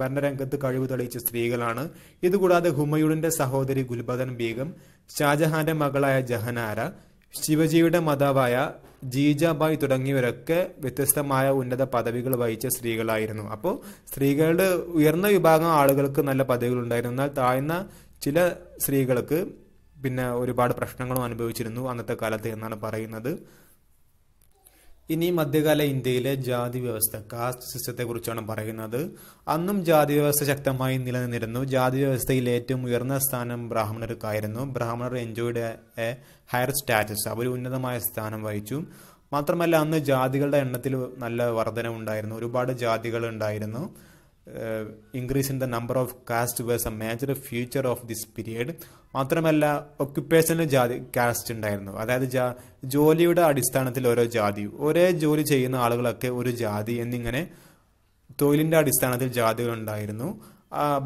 ഭരണരംഗത്ത് കഴിവ് തെളിയിച്ച സ്ത്രീകളാണ്. ഇതുകൂടാതെ ഹുമയൂണിന്റെ സഹോദരി ഗുൽബദൻ ബീഗം ഷാജഹാന്റെ മകളായ ജഹനാര ശിവജിയുടെ മാതാവായ ജീജാബായ് തുടങ്ങിയവരൊക്കെ വ്യത്യസ്തമായ ഉന്നത പദവികൾ വഹിച്ച സ്ത്രീകളായിരുന്നു. അപ്പോൾ സ്ത്രീകളുടെ ഉയർന്ന വിഭാഗം ആളുകൾക്ക് നല്ല പദവികൾ ഉണ്ടായിരുന്നു എന്നാൽ താഴ്ന്ന ചില സ്ത്രീകൾക്ക് പിന്നെ ഒരുപാട് പ്രശ്നങ്ങളും അനുഭവിച്ചിരുന്നു അന്നത്തെ കാലത്ത് എന്നാണ് പറയുന്നത്. ഇനി മധ്യകാല ഇന്ത്യയിലെ ജാതി വ്യവസ്ഥ കാസ്റ്റ് സിസ്റ്റത്തെ കുറിച്ചാണ് പറയുന്നത്. അന്നും ജാതി വ്യവസ്ഥ ശക്തമായി നിലനിന്നിരുന്നു. ജാതി വ്യവസ്ഥയിൽ ഏറ്റവും ഉയർന്ന സ്ഥാനം ബ്രാഹ്മണർക്കായിരുന്നു. ബ്രാഹ്മണർ എൻജോയ്ഡ് എ ഹയർ സ്റ്റാറ്റസ് അവർ ഉന്നതമായ സ്ഥാനം വഹിച്ചു. മാത്രമല്ല അന്ന് ജാതികളുടെ എണ്ണത്തിൽ നല്ല വർധനവുണ്ടായിരുന്നു. ഒരുപാട് ജാതികൾ ഉണ്ടായിരുന്നു increase in the number of caste was a major future of this period മാത്രമല്ല ഒക്യുപ്പേഷനിൽ ജാതി കാസ്റ്റ് ഉണ്ടായിരുന്നു. അതായത് ജാ ജോലിയുടെ അടിസ്ഥാനത്തിൽ ഓരോ ജാതി ഒരേ ജോലി ചെയ്യുന്ന ആളുകളൊക്കെ ഒരു ജാതി എന്നിങ്ങനെ തൊഴിലിന്റെ അടിസ്ഥാനത്തിൽ ജാതികൾ ഉണ്ടായിരുന്നു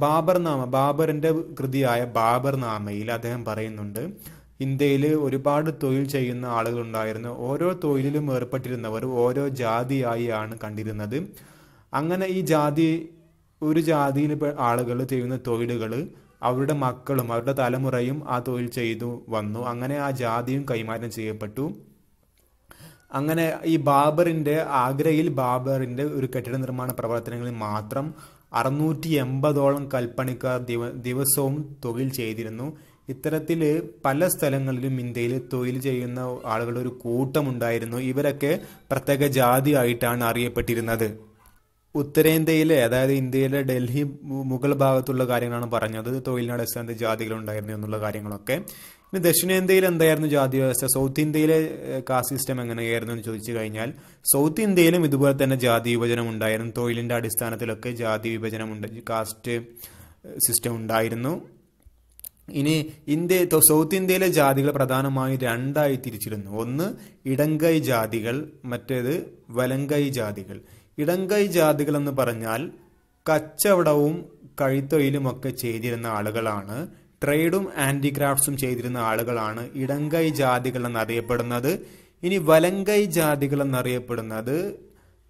ബാബർ നാമ ബാബറിന്റെ കൃതിയായ ബാബർനാമയിൽ അദ്ദേഹം പറയുന്നുണ്ട് ഇന്ത്യയിൽ ഒരുപാട് തൊഴിൽ ചെയ്യുന്ന ആളുകളുണ്ടായിരുന്നു. ഓരോ തൊഴിലിലും ഏർപ്പെട്ടിരുന്നവർ ഓരോ ജാതിയായി ആണ് കണ്ടിരുന്നത്. അങ്ങനെ ഈ ജാതി ഒരു ജാതിയിൽ ആളുകൾ ചെയ്യുന്ന തൊഴിലുകൾ അവരുടെ മക്കളും അവരുടെ തലമുറയും ആ തൊഴിൽ ചെയ്തു വന്നു. അങ്ങനെ ആ ജാതിയും കൈമാറ്റം ചെയ്യപ്പെട്ടു. അങ്ങനെ ഈ ബാബറിന്റെ ആഗ്രയിൽ ബാബറിന്റെ ഒരു കെട്ടിട നിർമ്മാണ പ്രവർത്തനങ്ങളിൽ മാത്രം അറുന്നൂറ്റി എൺപതോളം കൽപ്പണിക്കാർ ദിവ ദിവസവും തൊഴിൽ ചെയ്തിരുന്നു. ഇത്തരത്തിൽ പല സ്ഥലങ്ങളിലും ഇന്ത്യയിൽ തൊഴിൽ ചെയ്യുന്ന ആളുകളുടെ ഒരു കൂട്ടമുണ്ടായിരുന്നു. ഇവരൊക്കെ പ്രത്യേക ജാതി ആയിട്ടാണ് അറിയപ്പെട്ടിരുന്നത്. ഉത്തരേന്ത്യയിലെ അതായത് ഇന്ത്യയിലെ ഡൽഹി മുഗൾ ഭാഗത്തുള്ള കാര്യങ്ങളാണ് പറഞ്ഞത്. ജാതികൾ ഉണ്ടായിരുന്നു എന്നുള്ള കാര്യങ്ങളൊക്കെ. പിന്നെ ദക്ഷിണേന്ത്യയിൽ എന്തായിരുന്നു ജാതി വ്യവസ്ഥ? സൗത്ത് ഇന്ത്യയിലെ കാസ്റ്റ് സിസ്റ്റം എങ്ങനെയായിരുന്നു എന്ന് ചോദിച്ചു കഴിഞ്ഞാൽ സൗത്ത് ഇന്ത്യയിലും ഇതുപോലെ തന്നെ ജാതി വിഭജനം ഉണ്ടായിരുന്നു. തൊഴിലിന്റെ അടിസ്ഥാനത്തിലൊക്കെ ജാതി വിഭജനം ഉണ്ട് കാസ്റ്റ് സിസ്റ്റം ഉണ്ടായിരുന്നു. ഇനി ഇന്ത്യ സൗത്ത് ഇന്ത്യയിലെ ജാതികൾ പ്രധാനമായി രണ്ടായി തിരിച്ചിരുന്നു. ഒന്ന് ഇടങ്കൈ ജാതികൾ മറ്റേത് വലങ്കൈ ജാതികൾ. ഇടങ്കൈ ജാതികൾ എന്ന് പറഞ്ഞാൽ കച്ചവടവും കഴുത്തൊയിലുമൊക്കെ ചെയ്തിരുന്ന ആളുകളാണ്. ട്രേഡും ഹാൻഡിക്രാഫ്റ്റ്സും ചെയ്തിരുന്ന ആളുകളാണ് ഇടങ്കൈ ജാതികൾ എന്നറിയപ്പെടുന്നത് ഇനി വലങ്കൈ ജാതികൾ എന്നറിയപ്പെടുന്നത്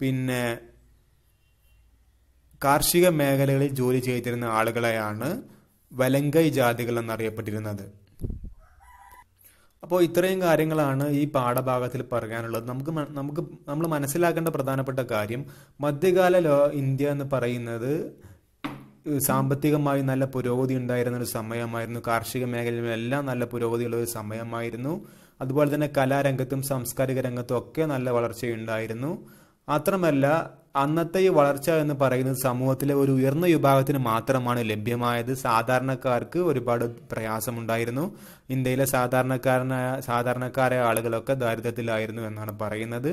പിന്നെ കാർഷിക മേഖലകളിൽ ജോലി ചെയ്തിരുന്ന ആളുകളെയാണ് വലങ്കൈ ജാതികൾ എന്നറിയപ്പെട്ടിരുന്നത് അപ്പോൾ ഇത്രയും കാര്യങ്ങളാണ് ഈ പാഠഭാഗത്തിൽ പറയാനുള്ളത്. നമുക്ക് നമുക്ക് നമ്മൾ മനസ്സിലാക്കേണ്ട പ്രധാനപ്പെട്ട കാര്യം മധ്യകാല ഇന്ത്യ എന്ന് പറയുന്നത് സാമ്പത്തികമായി നല്ല പുരോഗതി ഉണ്ടായിരുന്ന ഒരു സമയമായിരുന്നു. കാർഷിക മേഖലയിലെല്ലാം നല്ല പുരോഗതിയുള്ള ഒരു സമയമായിരുന്നു. അതുപോലെ തന്നെ കലാരംഗത്തും സാംസ്കാരിക രംഗത്തും ഒക്കെ നല്ല വളർച്ചയുണ്ടായിരുന്നു. മാത്രമല്ല അന്നത്തെ ഈ വളർച്ച എന്ന് പറയുന്നത് സമൂഹത്തിലെ ഒരു ഉയർന്ന വിഭാഗത്തിന് മാത്രമാണ് ലഭ്യമായത്. സാധാരണക്കാർക്ക് ഒരുപാട് പ്രയാസമുണ്ടായിരുന്നു. ഇന്ത്യയിലെ സാധാരണക്കാരനായ സാധാരണക്കാരായ ആളുകളൊക്കെ ദാരിദ്ര്യത്തിലായിരുന്നു എന്നാണ് പറയുന്നത്.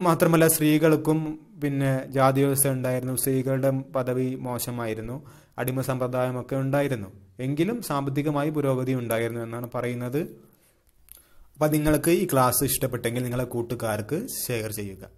മാത്രമല്ല സ്ത്രീകൾക്കും പിന്നെ ജാതി വ്യവസ്ഥ ഉണ്ടായിരുന്നു. സ്ത്രീകളുടെ പദവി മോശമായിരുന്നു. അടിമ സമ്പ്രദായമൊക്കെ ഉണ്ടായിരുന്നു. എങ്കിലും സാമ്പത്തികമായി പുരോഗതി ഉണ്ടായിരുന്നു എന്നാണ് പറയുന്നത്. അപ്പം നിങ്ങൾക്ക് ഈ ക്ലാസ് ഇഷ്ടപ്പെട്ടെങ്കിൽ നിങ്ങളെ കൂട്ടുകാർക്ക് ഷെയർ ചെയ്യുക.